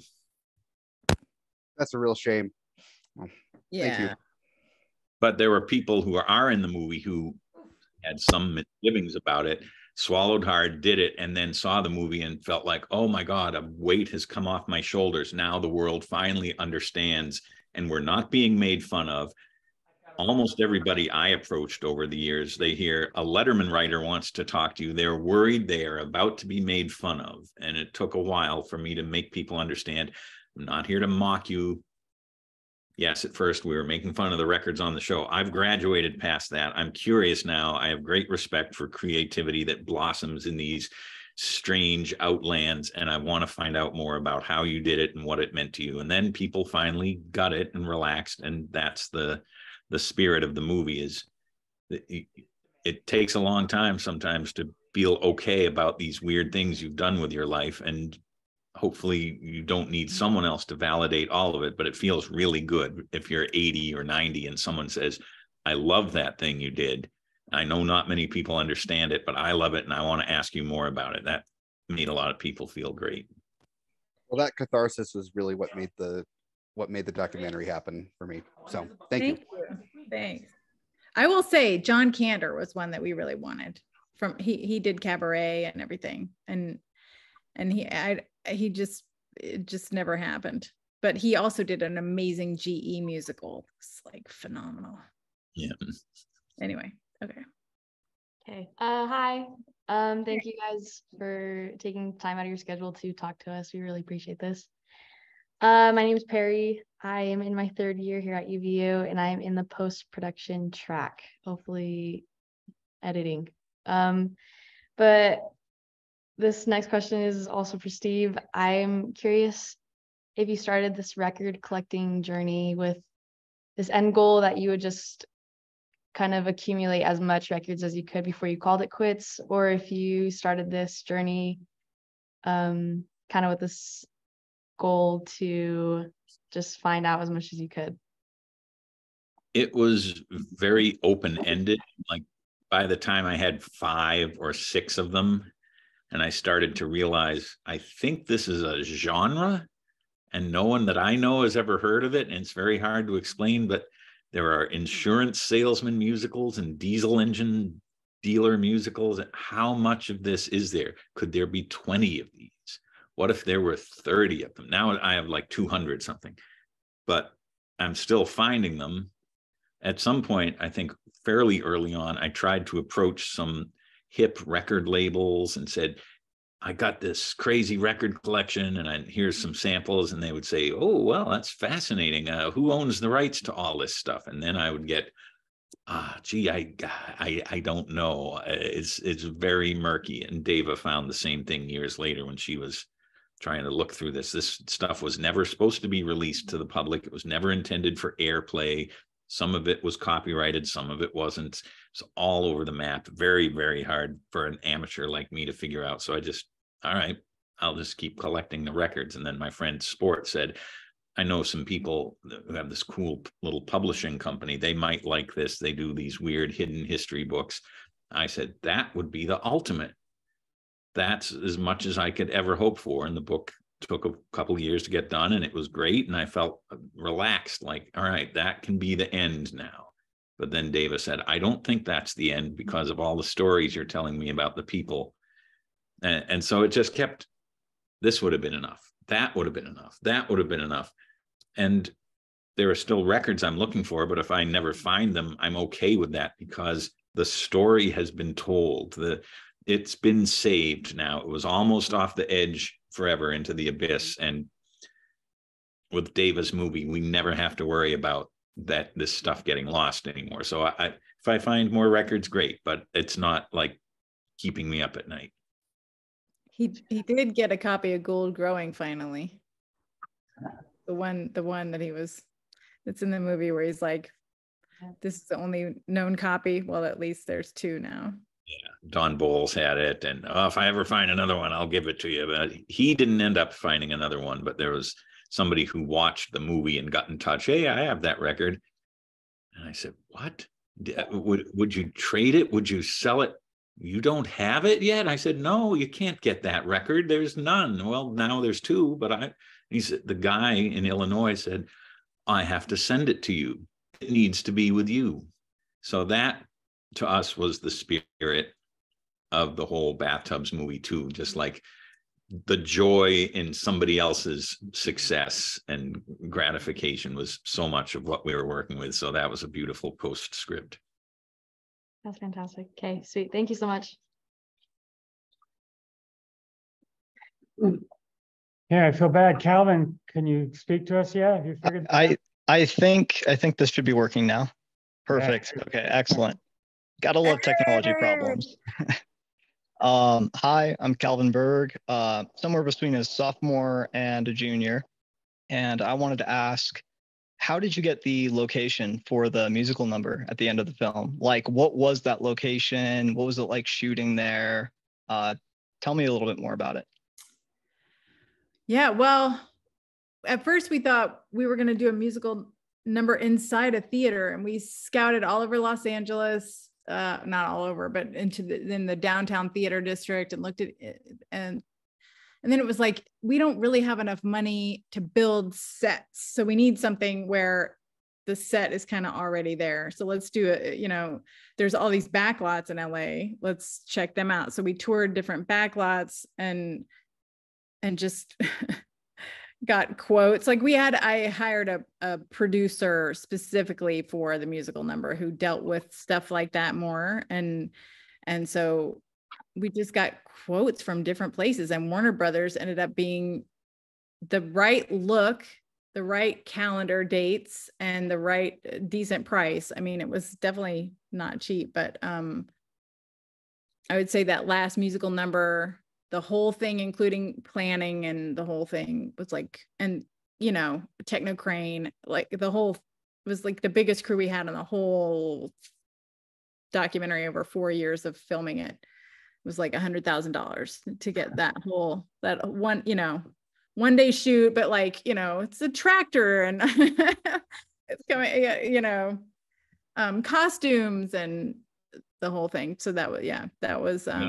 That's a real shame. Well, Thank you. Yeah. but there were people who are in the movie who had some misgivings about it swallowed hard did it and then saw the movie and felt like oh my god a weight has come off my shoulders now the world finally understands and we're not being made fun of almost everybody i approached over the years they hear a letterman writer wants to talk to you they're worried they are about to be made fun of and it took a while for me to make people understand i'm not here to mock you yes, at first we were making fun of the records on the show. I've graduated past that. I'm curious now. I have great respect for creativity that blossoms in these strange outlands. And I want to find out more about how you did it and what it meant to you. And then people finally got it and relaxed. And that's the the spirit of the movie is it, it takes a long time sometimes to feel okay about these weird things you've done with your life. And hopefully you don't need someone else to validate all of it, but it feels really good if you're 80 or 90 and someone says, I love that thing you did. I know not many people understand it, but I love it and I want to ask you more about it. That made a lot of people feel great. Well, that catharsis was really what made the what made the documentary happen for me. So thank, you. Thanks. I will say John Kander was one that we really wanted from he he did cabaret and everything and and he I he just it just never happened. But he also did an amazing GE musical. It's like phenomenal. Yeah. Anyway, okay. Okay. Uh, hi. Um, thank you guys for taking time out of your schedule to talk to us. We really appreciate this. Uh, my name is Perry. I am in my third year here at UVU, and I am in the post-production track, hopefully editing. Um, but this next question is also for Steve. I'm curious if you started this record collecting journey with this end goal that you would just kind of accumulate as much records as you could before you called it quits, or if you started this journey um, kind of with this goal to just find out as much as you could. It was very open ended. Like by the time I had five or six of them, and I started to realize I think this is a genre and no one that I know has ever heard of it. And it's very hard to explain, but there are insurance salesman musicals and diesel engine dealer musicals. How much of this is there? Could there be 20 of these? What if there were 30 of them? Now I have like 200 something, but I'm still finding them. At some point, I think fairly early on, I tried to approach some hip record labels and said, I got this crazy record collection and I, here's some samples. And they would say, Oh, well, that's fascinating. Uh, who owns the rights to all this stuff? And then I would get, ah, gee, I, I, I don't know. It's, it's very murky. And Dava found the same thing years later when she was trying to look through this. This stuff was never supposed to be released to the public. It was never intended for airplay. Some of it was copyrighted, some of it wasn't. It's all over the map. Very, very hard for an amateur like me to figure out. So I just, all right, I'll just keep collecting the records. And then my friend Sport said, I know some people who have this cool little publishing company. They might like this. They do these weird hidden history books. I said, that would be the ultimate. That's as much as I could ever hope for. And the book took a couple years to get done and it was great and i felt uh, relaxed like all right that can be the end now. But then Dava said i don't think that's the end because of all the stories you're telling me about the people. And, and so it just kept this would have been enough. That would have been enough. That would have been enough. And there are still records i'm looking for but if i never find them i'm okay with that because the story has been told. The it's been saved now it was almost mm-hmm. off the edge forever into the abyss. Mm-hmm. And with Dava's movie, we never have to worry about that this stuff getting lost anymore. So I, if I find more records, great, but it's not like keeping me up at night. He he did get a copy of Gold Growing finally. The one the one that he was it's in the movie where he's like, this is the only known copy. Well, at least there's two now yeah, Don Bolles had it, and oh, if I ever find another one, I'll give it to you. But he didn't end up finding another one. But there was somebody who watched the movie and got in touch. Hey, I have that record, and I said, "What? Uh, would would you trade it? Would you sell it? You don't have it yet?" I said, "No, you can't get that record. There's none." Well, now there's two, but I. He said the guy in Illinois said, "I have to send it to you. It needs to be with you." So that to us was the spirit of the whole bathtubs movie too just like the joy in somebody else's success and gratification was so much of what we were working with. So that was a beautiful postscript. That's fantastic. Okay sweet. Thank you so much. Yeah i feel bad. Calvin can you speak to us yet? Have you figured i i think i think this should be working now. Perfect. Yeah. okay excellent Gotta love technology problems. *laughs* um, hi, I'm Calvin Berg, uh, somewhere between a sophomore and a junior. And I wanted to ask, how did you get the location for the musical number at the end of the film? Like, what was that location? What was it like shooting there? Uh, tell me a little bit more about it. Yeah, well, at first we thought we were going to do a musical number inside a theater and we scouted all over Los Angeles, uh, not all over, but into the in the downtown theater district and looked at it and And then it was like, we don't really have enough money to build sets. So we need something where the set is kind of already there. So let's do it. You know, there's all these backlots in LA. Let's check them out. So we toured different backlots and and just *laughs* got quotes. Like we had, I hired a, a producer specifically for the musical number who dealt with stuff like that more. And and so we just got quotes from different places and Warner Brothers ended up being the right look, the right calendar dates and the right uh, decent price. I mean, it was definitely not cheap, but um I would say that last musical number, the whole thing including planning and the whole thing was like and you know, Techno Crane, like the whole was like the biggest crew we had on the whole documentary over 4 years of filming it it was like a hundred thousand dollars to get that whole that one you know one day shoot but like you know it's a tractor and *laughs* it's coming you know um costumes and the whole thing. So that was yeah that was um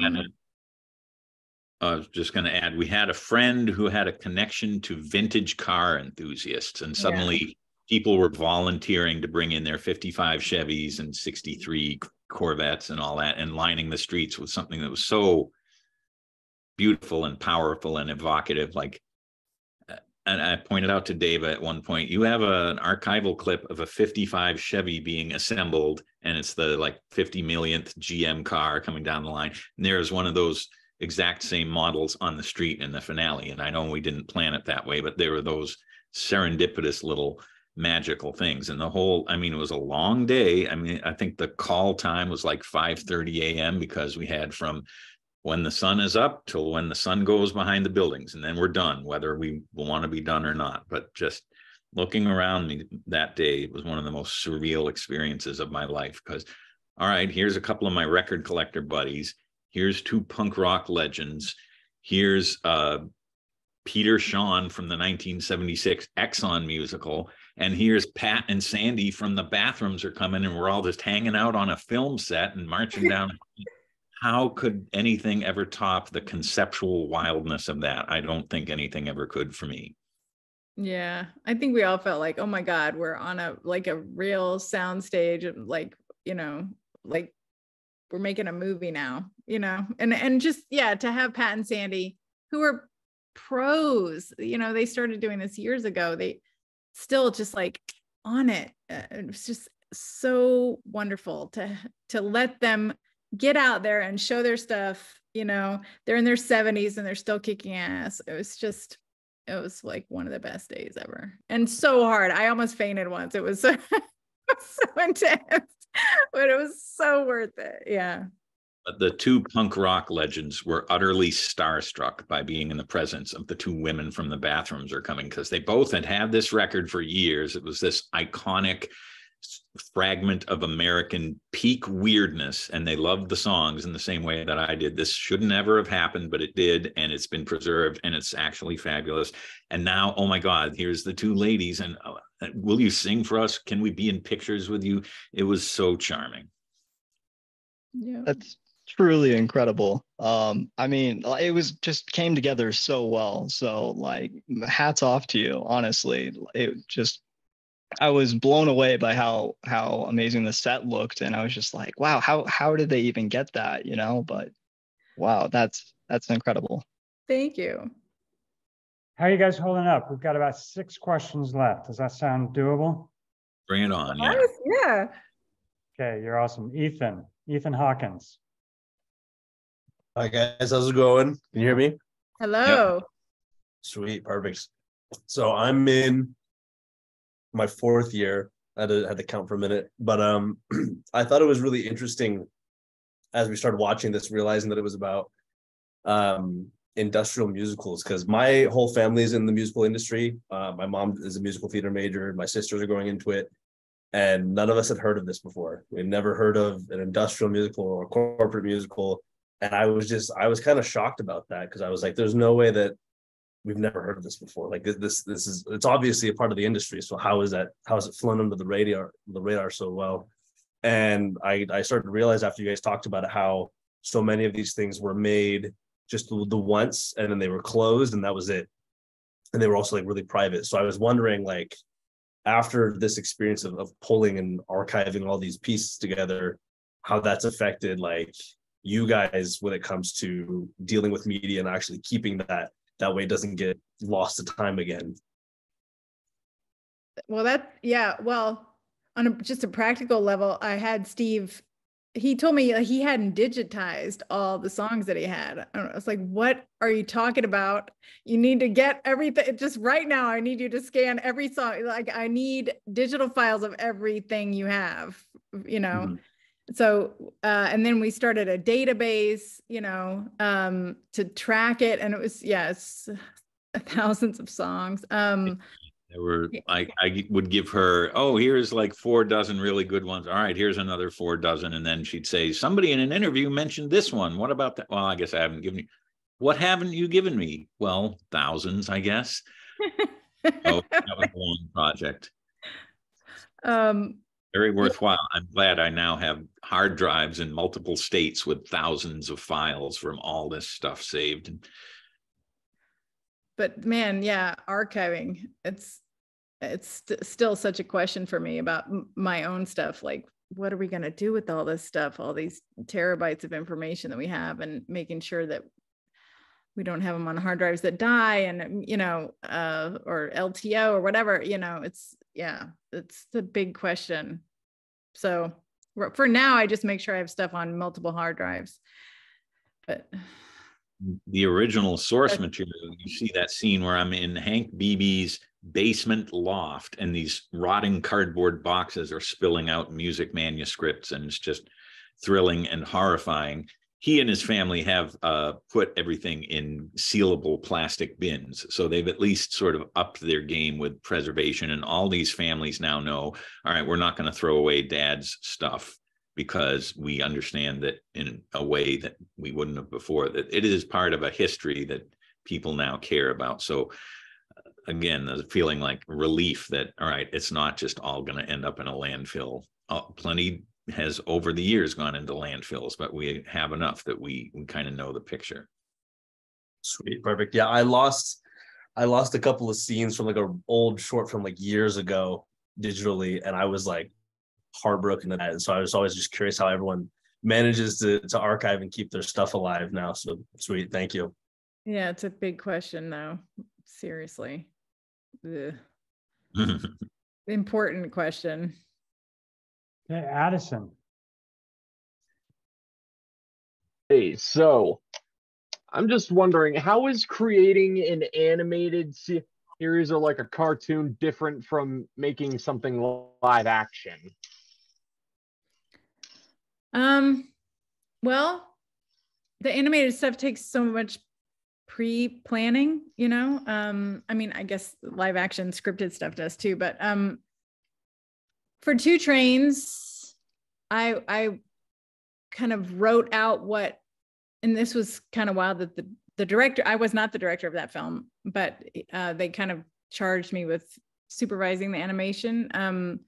I was just going to add, we had a friend who had a connection to vintage car enthusiasts, and Yeah. suddenly people were volunteering to bring in their 55 Chevys and 63 Corvettes and all that, and lining the streets with something that was so beautiful and powerful and evocative. Like, uh, and I pointed out to Dava at one point, you have a, an archival clip of a 55 Chevy being assembled, and it's the like 50 millionth GM car coming down the line. And there's one of those exact same models on the street in the finale. And I know we didn't plan it that way, but there were those serendipitous little magical things. And the whole, I mean, it was a long day. I mean, I think the call time was like 5 30 a.m. because we had from when the sun is up till when the sun goes behind the buildings. And then we're done, whether we want to be done or not. But just looking around me that day was one of the most surreal experiences of my life because all right, here's a couple of my record collector buddies. Here's two punk rock legends. Here's uh, Peter Sean from the 1976 Exxon musical. And here's Pat and Sandy from the bathrooms are coming, and we're all just hanging out on a film set and marching *laughs* down. How could anything ever top the conceptual wildness of that? I don't think anything ever could for me. Yeah, I think we all felt like, oh my God, we're on a like a real sound stage, and like you know, like we're making a movie now, you know, and and just yeah, to have Pat and Sandy, who are pros, you know, they started doing this years ago. They still just like on it. Uh, It was just so wonderful to to let them get out there and show their stuff. You know, they're in their 70s and they're still kicking ass. It was just it was like one of the best days ever and so hard i almost fainted once it was so, *laughs* so intense *laughs* but it was so worth it yeah the two punk rock legends were utterly starstruck by being in the presence of the two women from the bathrooms are coming because they both had had this record for years. It was this iconic fragment of American peak weirdness, and they loved the songs in the same way that I did. This should never have happened, but it did, and it's been preserved, and it's actually fabulous. And now, oh my God, here's the two ladies, and uh, will you sing for us? Can we be in pictures with you? It was so charming. yeah That's truly incredible. Um, I mean, it was just came together so well. So like hats off to you, honestly. It just I was blown away by how how amazing the set looked and I was just like, wow, how how did they even get that, you know? But wow, that's that's incredible. thank you How are you guys holding up? We've got about six questions left. Does that sound doable? Bring it on. Yeah. Yes, yeah Okay, you're awesome. Ethan, Ethan Hawkins. Hi guys, how's it going? Can you hear me? hello Sweet, perfect. So I'm in my fourth year. I had to, had to count for a minute, but um, *clears throat* I thought it was really interesting as we started watching this, realizing that it was about um industrial musicals because my whole family is in the musical industry. Uh, my mom is a musical theater major. My sisters are going into it, and none of us had heard of this before. We'd never heard of an industrial musical or a corporate musical and I was just I was kind of shocked about that because I was like, there's no way that we've never heard of this before. Like this this is it's obviously a part of the industry. So how is that how is it flown under the radar the radar so well? And I I started to realize after you guys talked about it how so many of these things were made just the, the once and then they were closed and that was it. And they were also like really private. So I was wondering like after this experience of, of pulling and archiving all these pieces together, how that's affected like you guys when it comes to dealing with media and actually keeping that that way it doesn't get lost to time again. Well, that, yeah, well, on a, just a practical level, I had Steve, he told me uh, he hadn't digitized all the songs that he had. I was like, what are you talking about? You need to get everything just right now. I need you to scan every song. Like I need digital files of everything you have, you know? Mm-hmm so uh, and then we started a database you know um, to track it and it was yes *laughs* thousands of songs. Um there were I, I would give her oh here's like four dozen really good ones. All right here's another four dozen and then she'd say somebody in an interview mentioned this one. What about that? Well i guess i haven't given you what haven't you given me? Well thousands i guess. *laughs* Oh that was a long project. Um very worthwhile i'm glad i now have hard drives in multiple states with thousands of files from all this stuff saved but man, yeah, archiving, it's it's st- still such a question for me about m- my own stuff. Like, what are we going to do with all this stuff, all these terabytes of information that we have, and making sure that we don't have them on hard drives that die, and you know, uh, or LTO or whatever. You know, it's yeah, it's the big question. So for now, I just make sure I have stuff on multiple hard drives. But the original source material, you see that scene where I'm in Hank Beebe's basement loft and these rotting cardboard boxes are spilling out music manuscripts and it's just thrilling and horrifying. He and his family have uh, put everything in sealable plastic bins. So they've at least sort of upped their game with preservation. And all these families now know all right, we're not going to throw away dad's stuff because we understand that in a way that we wouldn't have before that it is part of a history that people now care about so uh, again the feeling like relief that all right it's not just all going to end up in a landfill uh, plenty has over the years gone into landfills but we have enough that we, we kind of know the picture sweet perfect yeah i lost i lost a couple of scenes from like an old short film like years ago digitally and i was like heartbroken to that. And so I was always just curious how everyone manages to to archive and keep their stuff alive now. So sweet, thank you. Yeah, it's a big question though. Seriously. the *laughs* Important question. Yeah, Addison. Hey, so I'm just wondering, how is creating an animated series or like a cartoon different from making something live action? Um, well, the animated stuff takes so much pre-planning, you know. Um, I mean, I guess live action scripted stuff does too, but um for two trains, I I kind of wrote out what and this was kind of wild that the the director I was not the director of that film, but uh, they kind of charged me with supervising the animation. Um,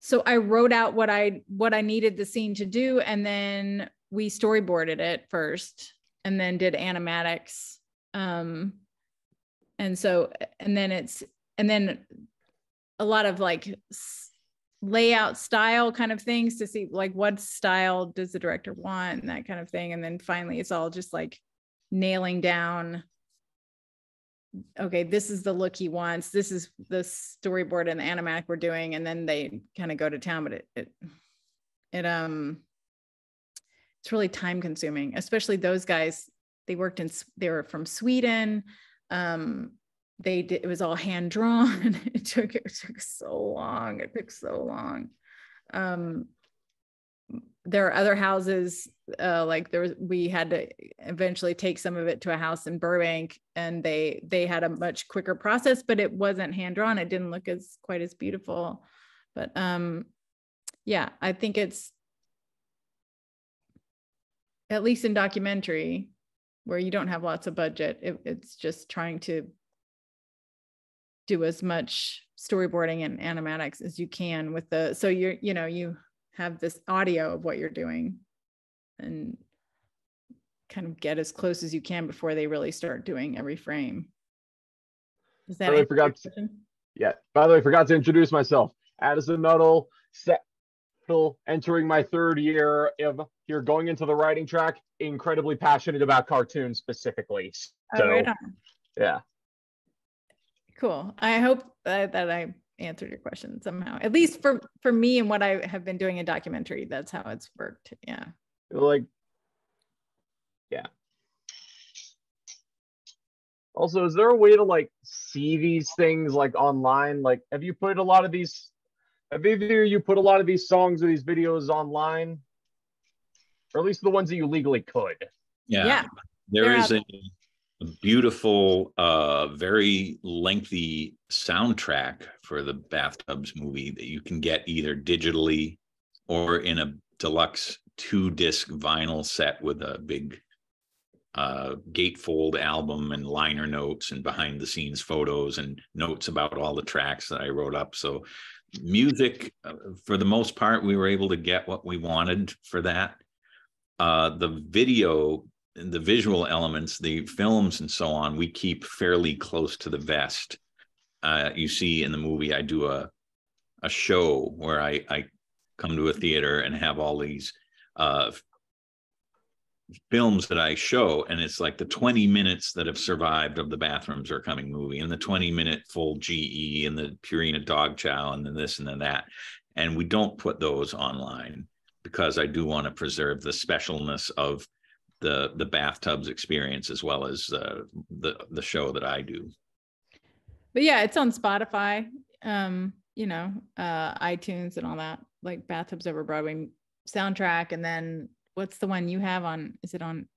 so I wrote out what I what I needed the scene to do, and then we storyboarded it first, and then did animatics. Um, and so and then it's and then a lot of like layout style kind of things to see like what style does the director want and that kind of thing and then finally it's all just like nailing down okay, this is the look he wants. This is the storyboard and the animatic we're doing. And then they kind of go to town, but it, it, it, um, it's really time consuming, especially those guys. They worked in, they were from Sweden. Um, they did, it was all hand drawn. *laughs* it took, it took so long. It took so long. Um, there are other houses uh, like there was we had to eventually take some of it to a house in burbank and they they had a much quicker process but it wasn't hand drawn it didn't look as quite as beautiful but um yeah i think it's at least in documentary where you don't have lots of budget it, it's just trying to do as much storyboarding and animatics as you can with the so you're you know you have this audio of what you're doing and kind of get as close as you can before they really start doing every frame. Does that By the way, answer your forgot to- Yeah. By the way, forgot to introduce myself. Addison Nuttall, set entering my third year of here going into the writing track. Incredibly passionate about cartoons specifically. Oh, So right yeah. Cool. I hope that, that I answered your question somehow. At least for for me and what I have been doing in documentary, that's how it's worked. Yeah. Like yeah. Also, is there a way to like see these things like online? Like, have you put a lot of these? Have either you put a lot of these songs or these videos online, or at least the ones that you legally could? Yeah. Yeah. There They're is out a beautiful, uh, very lengthy soundtrack for the Bathtubs movie that you can get either digitally or in a deluxe two disc vinyl set with a big uh, gatefold album and liner notes and behind the scenes photos and notes about all the tracks that I wrote up. So, music, uh, for the most part, we were able to get what we wanted for that. Uh, the video the visual elements, the films and so on, we keep fairly close to the vest. Uh, you see in the movie, I do a a show where I I come to a theater and have all these uh, films that I show, and it's like the 20 minutes that have survived of the bathrooms are coming movie, and the 20 minute full GE, and the Purina dog chow, and then this and then that. And we don't put those online because I do want to preserve the specialness of the the bathtubs experience as well as uh, the the show that I do. But yeah, it's on Spotify, um, you know, uh, iTunes and all that, like Bathtubs Over Broadway soundtrack. And then what's the one you have on? Is it on?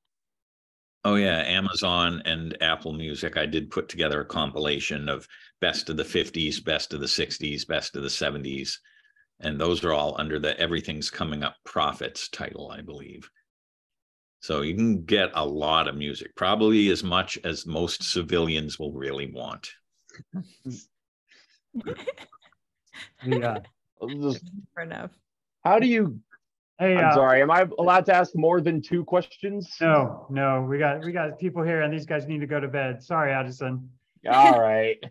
Oh yeah, Amazon and Apple Music. I did put together a compilation of best of the 50s, best of the 60s, best of the 70s. And those are all under the Everything's Coming Up Profits title, I believe. So you can get a lot of music, probably as much as most civilians will really want. *laughs* Yeah. Fair enough. How do you? Hey, I'm uh, sorry. Am I allowed to ask more than two questions? No, no, we got, we got people here and these guys need to go to bed. Sorry, Addison. All right.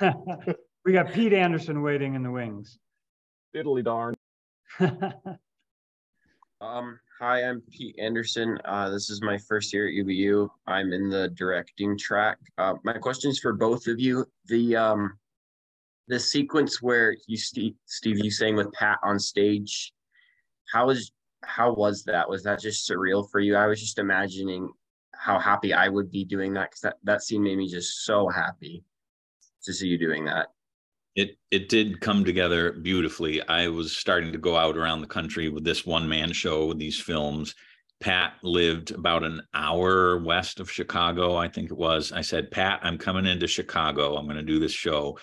*laughs* We got Pete Anderson waiting in the wings. Diddly darn. *laughs* Um, hi, I'm Pete Anderson. Uh, this is my first year at UVU. I'm in the directing track. Uh, my question is for both of you. The um, the sequence where you Steve, Steve, you sang with Pat on stage, how was how was that? Was that just surreal for you? I was just imagining how happy I would be doing that because that that scene made me just so happy to see you doing that. It it did come together beautifully. I was starting to go out around the country with this one man show with these films. Pat lived about an hour west of Chicago, I think it was. I said, Pat, I'm coming into Chicago. I'm going to do this show.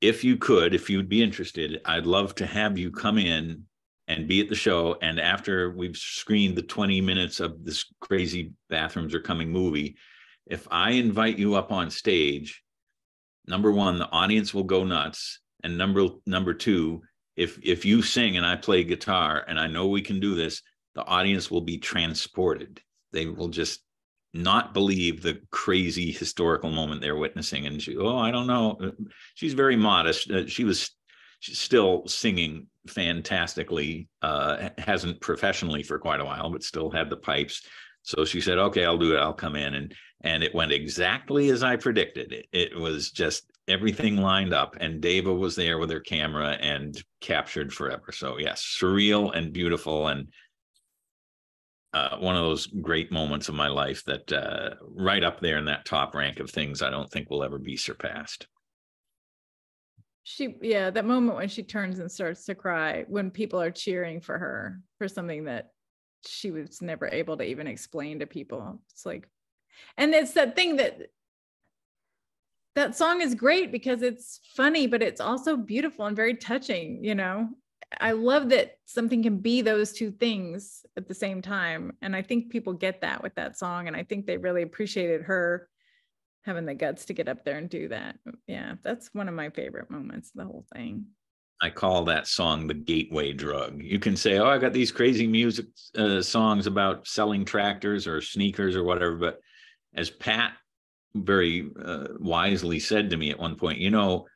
If you could, if you'd be interested, I'd love to have you come in and be at the show. And after we've screened the 20 minutes of this crazy bathrooms are coming movie, if I invite you up on stage, number one, the audience will go nuts. And number number two, if if you sing and I play guitar and I know we can do this, the audience will be transported. They will just not believe the crazy historical moment they're witnessing. And she, oh, I don't know. She's very modest. Uh, she was she's still singing fantastically. Uh, hasn't professionally for quite a while, but still had the pipes. So she said, "Okay, I'll do it. I'll come in." And and it went exactly as I predicted. It, it was just everything lined up, and Dava was there with her camera and captured forever. So yes, surreal and beautiful, and uh, one of those great moments of my life that uh, right up there in that top rank of things I don't think will ever be surpassed. She, yeah, that moment when she turns and starts to cry when people are cheering for her for something that she was never able to even explain to people. It's like, and it's that thing that that song is great because it's funny, but it's also beautiful and very touching, you know. I love that something can be those two things at the same time. And I think people get that with that song. And I think they really appreciated her having the guts to get up there and do that. Yeah, that's one of my favorite moments the whole thing. I call that song the gateway drug. You can say, "Oh, I got these crazy music uh, songs about selling tractors or sneakers or whatever," but as Pat very uh, wisely said to me at one point, you know,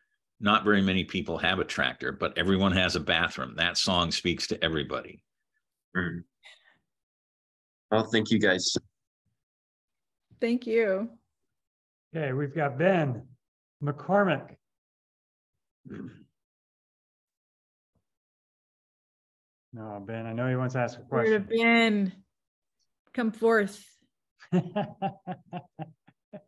not very many people have a tractor, but everyone has a bathroom. That song speaks to everybody. Mm. Well, thank you guys. Thank you. Okay, we've got Ben McCormick. No, Ben, I know he wants to ask a Where to question. Ben? Come forth. *laughs*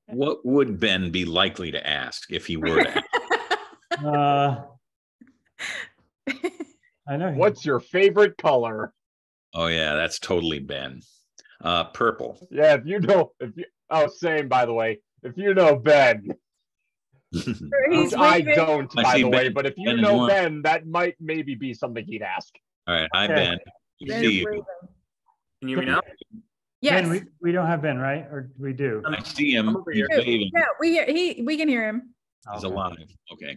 What would Ben be likely to ask if he were to? ask? *laughs* Uh, I know. he- What's your favorite color? oh yeah, that's totally Ben. Uh, purple. Yeah, if you know, if you, oh, same by the way. If you know Ben, *laughs* He's which I waving. don't, I by see the way, Ben- but if you Ben is know one. Ben, that might maybe be something he'd ask. All right, hi Okay. Ben. Good Ben see you. waving. Can you hear me now? Yes. Ben, we, we don't have Ben, right? Or we do? I see him. He's here. waving. Yeah, we hear, he, we can hear him. He's Okay. alive. Okay.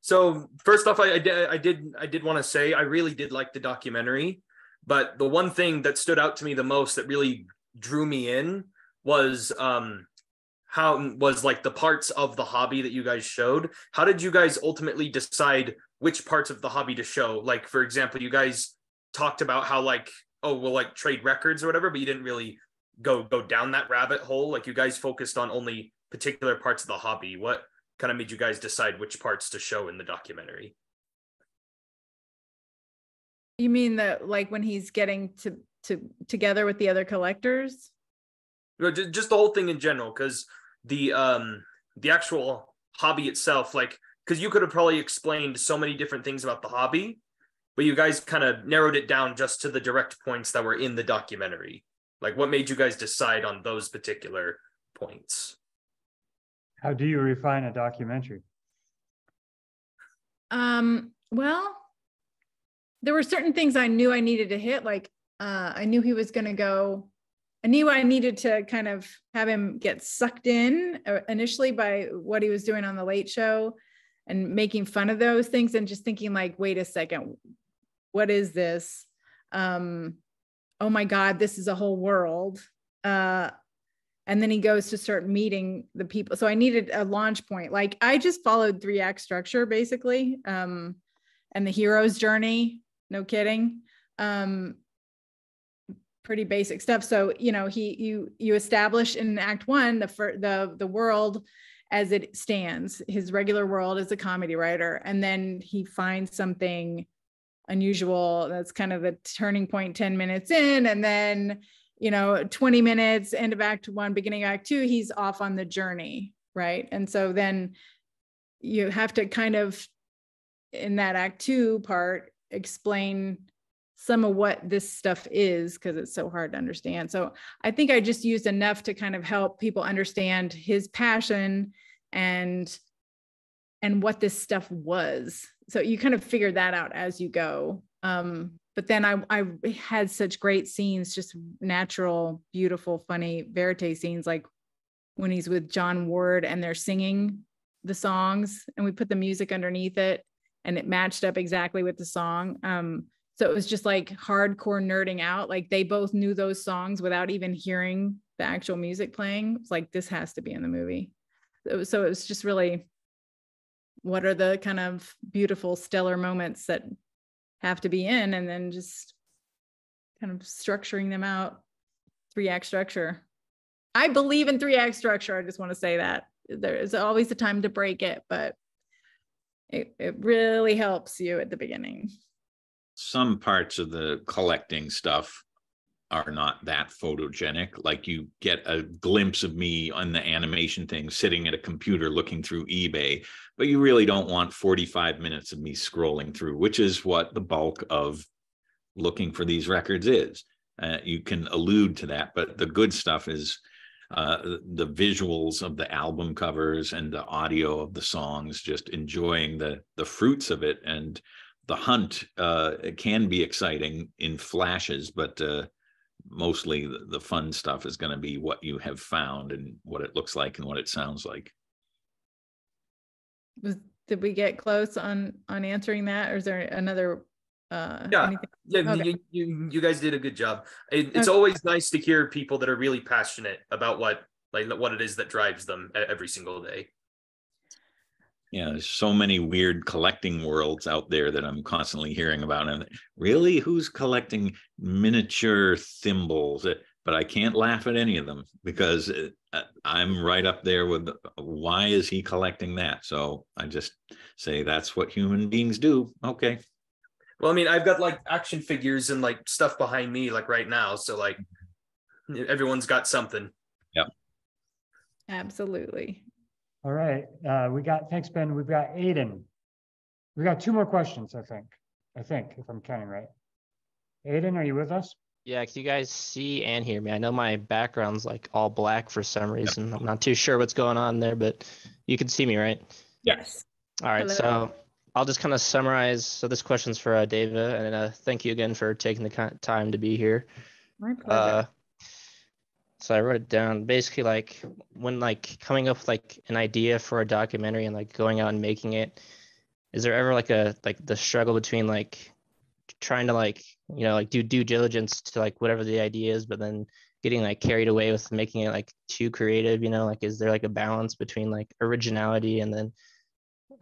So first off, I, I did I did I did want to say I really did like the documentary, but the one thing that stood out to me the most that really drew me in was um how was like the parts of the hobby that you guys showed. How did you guys ultimately decide which parts of the hobby to show? Like for example, you guys talked about how like oh we'll like trade records or whatever, but you didn't really go go down that rabbit hole. Like you guys focused on only particular parts of the hobby. What kind of made you guys decide which parts to show in the documentary? You mean that like when he's getting to, to, together with the other collectors? No, ju- just the whole thing in general, because the um the actual hobby itself, like, because you could have probably explained so many different things about the hobby, but you guys kind of narrowed it down just to the direct points that were in the documentary. Like, what made you guys decide on those particular points? How do you refine a documentary? Um, well, there were certain things I knew I needed to hit. Like, uh, I knew he was going to go. I knew I needed to kind of have him get sucked in uh, initially by what he was doing on the late show and making fun of those things and just thinking like, wait a second, what is this? Um, oh my God, this is a whole world. Uh, and then he goes to start meeting the people so i needed a launch point like i just followed three act structure basically um and the hero's journey no kidding um pretty basic stuff. So you know he you you establish in act one the fir- the the world as it stands his regular world as a comedy writer. And then he finds something unusual that's kind of the turning point. 10 minutes in. And then you know 20 minutes end of act one beginning of act two he's off on the journey right? And so then you have to kind of in that act two part explain some of what this stuff is because it's so hard to understand. So i think i just used enough to kind of help people understand his passion and and what this stuff was. So you kind of figure that out as you go. Um but then I, I had such great scenes, just natural, beautiful, funny verite scenes, like when he's with John Ward and they're singing the songs, and we put the music underneath it, and it matched up exactly with the song. Um, so it was just like hardcore nerding out. Like they both knew those songs without even hearing the actual music playing. It's like this has to be in the movie. So, it was just really, what are the kind of beautiful, stellar moments that have to be in and then just kind of structuring them out three act structure i believe in three act structure i just want to say that there is always a time to break it but it, it really helps you at the beginning Some parts of the collecting stuff are not that photogenic. Like you get a glimpse of me on the animation thing sitting at a computer looking through eBay, but you really don't want 45 minutes of me scrolling through, which is what the bulk of looking for these records is. Uh, you can allude to that, but the good stuff is uh, the visuals of the album covers and the audio of the songs, just enjoying the the fruits of it. And the hunt uh, it can be exciting in flashes, but uh, mostly the, the fun stuff is going to be what you have found and what it looks like and what it sounds like. was did we get close on on answering that or is there another uh Yeah, anything? yeah, Okay. you, you you guys did a good job. It, it's Okay. always nice to hear people that are really passionate about what like what it is that drives them every single day. Yeah, there's so many weird collecting worlds out there that I'm constantly hearing about. And really, who's collecting miniature thimbles? Uh, But I can't laugh at any of them because uh, uh, I'm right up there with why is he collecting that? So I just say that's what human beings do. Okay. Well, I mean, I've got like action figures and like stuff behind me like right now, so like everyone's got something. Yeah. absolutely All right, uh, we got, thanks, Ben. We've got Aiden. We got two more questions, I think. I think, if I'm counting right. Aiden, are you with us? Yeah, can you guys see and hear me? I know my background's like all black for some reason. I'm not too sure what's going on there, but you can see me, right? Yes. All right, Hello. so I'll just kind of summarize. So this question's for uh, Dava, and uh, thank you again for taking the time to be here. my Uh, pleasure so I wrote it down. Basically, like when like coming up with like an idea for a documentary and like going out and making it, is there ever like a like the struggle between like trying to like you know like do due diligence to like whatever the idea is, but then getting like carried away with making it like too creative? You know, like is there like a balance between like originality and then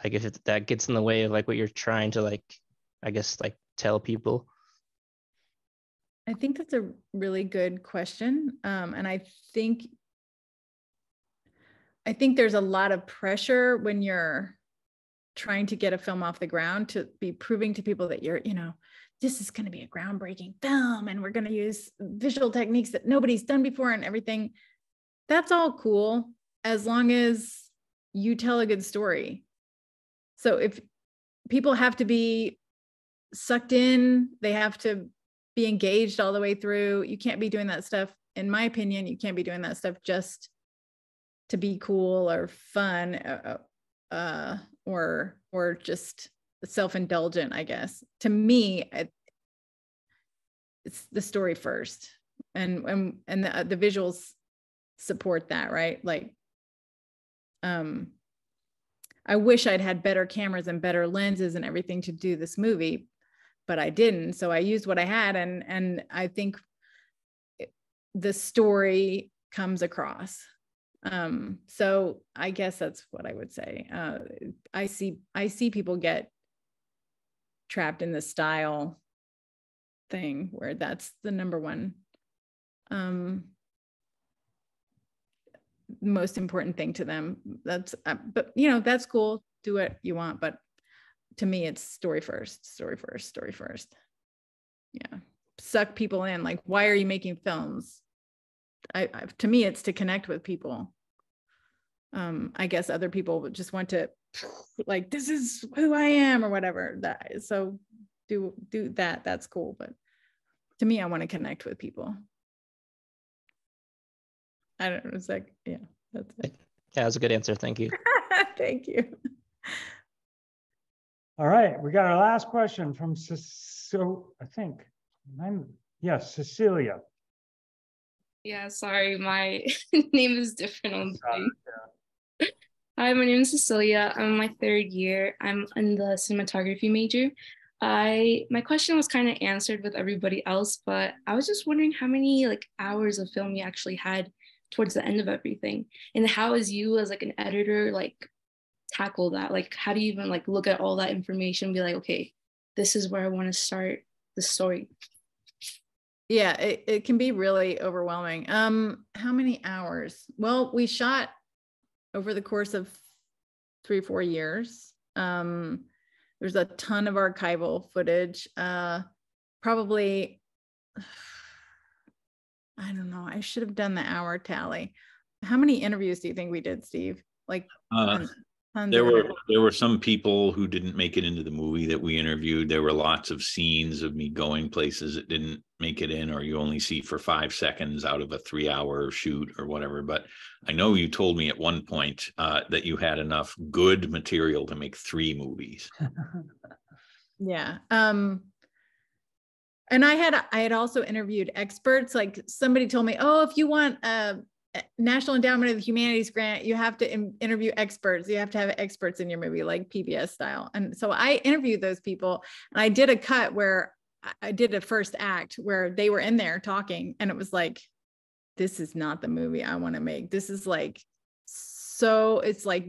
like if it, that gets in the way of like what you're trying to like I guess like tell people? I think that's a really good question. Um, and I think I think there's a lot of pressure when you're trying to get a film off the ground to be proving to people that you're, you know, this is going to be a groundbreaking film and we're going to use visual techniques that nobody's done before and everything. That's all cool as long as you tell a good story. So if people have to be sucked in, they have to be engaged all the way through. You can't be doing that stuff, in my opinion, you can't be doing that stuff just to be cool or fun uh, uh, or or just self-indulgent, I guess. To me, it's the story first and and and the, the visuals support that, right? Like um I wish I'd had better cameras and better lenses and everything to do this movie, but I didn't. So I used what I had, and and I think the story comes across. Um, so I guess that's what I would say. Uh, I see I see people get trapped in the style thing where that's the number one um most important thing to them that's uh, but you know that's cool do what you want but to me it's story first story first story first. Yeah. Suck people in. Like why are you making films? I, I to me it's to connect with people. Um i guess other people would just want to like this is who i am or whatever. That so do do that. That's cool. But to me i want to connect with people. I don't know it's like yeah that's it. Yeah, that's a good answer. Thank you. *laughs* thank you All right, we got our last question from, Ce- so I think, I'm, yes, Cecilia. Yeah, sorry, my *laughs* name is different on the thing. Hi, my name is Cecilia. I'm in my third year. I'm in the cinematography major. I my question was kind of answered with everybody else, but I was just wondering how many like hours of film you actually had towards the end of everything, and how is you as like an editor like tackle that? Like, how do you even like look at all that information and be like, okay, this is where I want to start the story. yeah it, it can be really overwhelming. Um how many hours? Well we shot over the course of three four years. Um there's a ton of archival footage uh probably *sighs* i don't know i should have done the hour tally. How many interviews do you think we did steve? Like Uh, tons- tons there were there were some people who didn't make it into the movie that we interviewed. There were lots of scenes of me going places that didn't make it in, or you only see for five seconds out of a three-hour shoot or whatever. But I know you told me at one point uh, that you had enough good material to make three movies. *laughs* Yeah. Um and I had I had also interviewed experts like somebody told me, "Oh, if you want a eh, Eh, National Endowment of the Humanities grant, you have to in- interview experts. You have to have experts in your movie, like PBS style. And so I interviewed those people, and I did a cut where I did a first act where they were in there talking, and it was like, this is not the movie I want to make. This is like so. It's like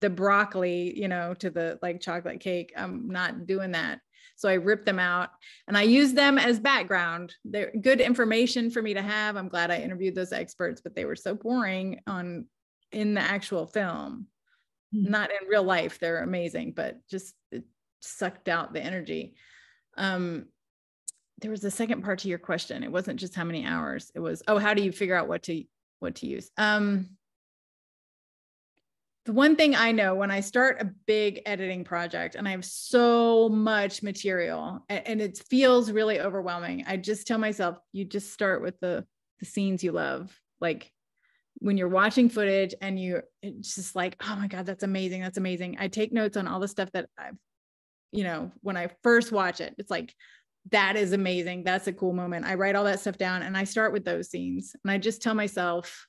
the broccoli, you know, to the like chocolate cake. I'm not doing that. So I ripped them out and I used them as background. They're good information for me to have. I'm glad I interviewed those experts, but they were so boring on in the actual film. Not in real life. They're amazing, but just it sucked out the energy. Um, there was a second part to your question. It wasn't just how many hours. It was, oh, how do you figure out what to what to use? Um, the one thing I know when I start a big editing project and I have so much material and, it feels really overwhelming, I just tell myself, you just start with the the scenes you love. Like when you're watching footage and you it's just like, oh my God, that's amazing. That's amazing. I take notes on all the stuff that I've, you know, when I first watch it, it's like, that is amazing. That's a cool moment. I write all that stuff down and I start with those scenes. And I just tell myself,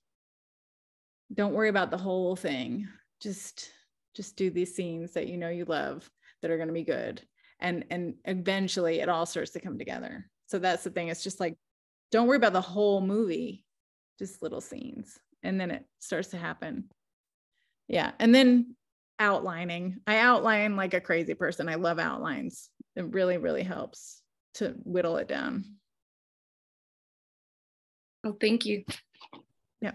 don't worry about the whole thing just just do these scenes that you know you love that are going to be good. And and eventually it all starts to come together. So that's the thing. It's just like don't worry about the whole movie just little scenes. And then it starts to happen. Yeah. And then outlining. I outline like a crazy person. I love outlines. It really really helps to whittle it down. Oh, thank you. yeah.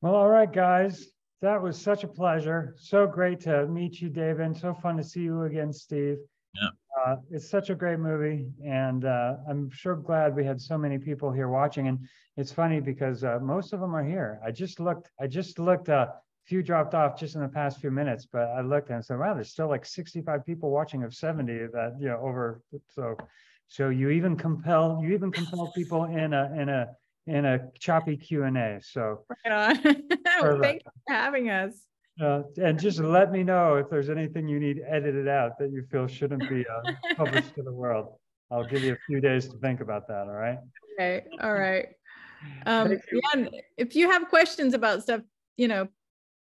Well, all right, guys. That was such a pleasure. So great to meet you, Dava. So fun to see you again, Steve. Yeah. Uh, it's such a great movie, and uh, I'm sure glad we had so many people here watching. And it's funny because uh, most of them are here. I just looked. I just looked. A few dropped off just in the past few minutes, but I looked and said, "Wow, there's still like 65 people watching of 70 that you know over." So, so you even compel you even compel people in a in a in a choppy Q and A. So. right on *laughs* Perfect. thanks for having us Uh, and just let me know if there's anything you need edited out that you feel shouldn't be uh, *laughs* published to the world. I'll give you a few days to think about that. All right. Okay, all right. Um, Thank you. yeah, and if you have questions about stuff, you know,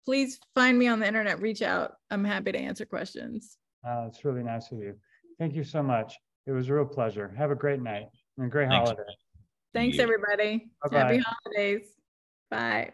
please find me on the internet, reach out. I'm happy to answer questions. Uh, it's really nice of you. Thank you so much. It was a real pleasure. Have a great night and a great Thanks. holiday. Thanks, everybody. Bye-bye. Happy holidays. Bye.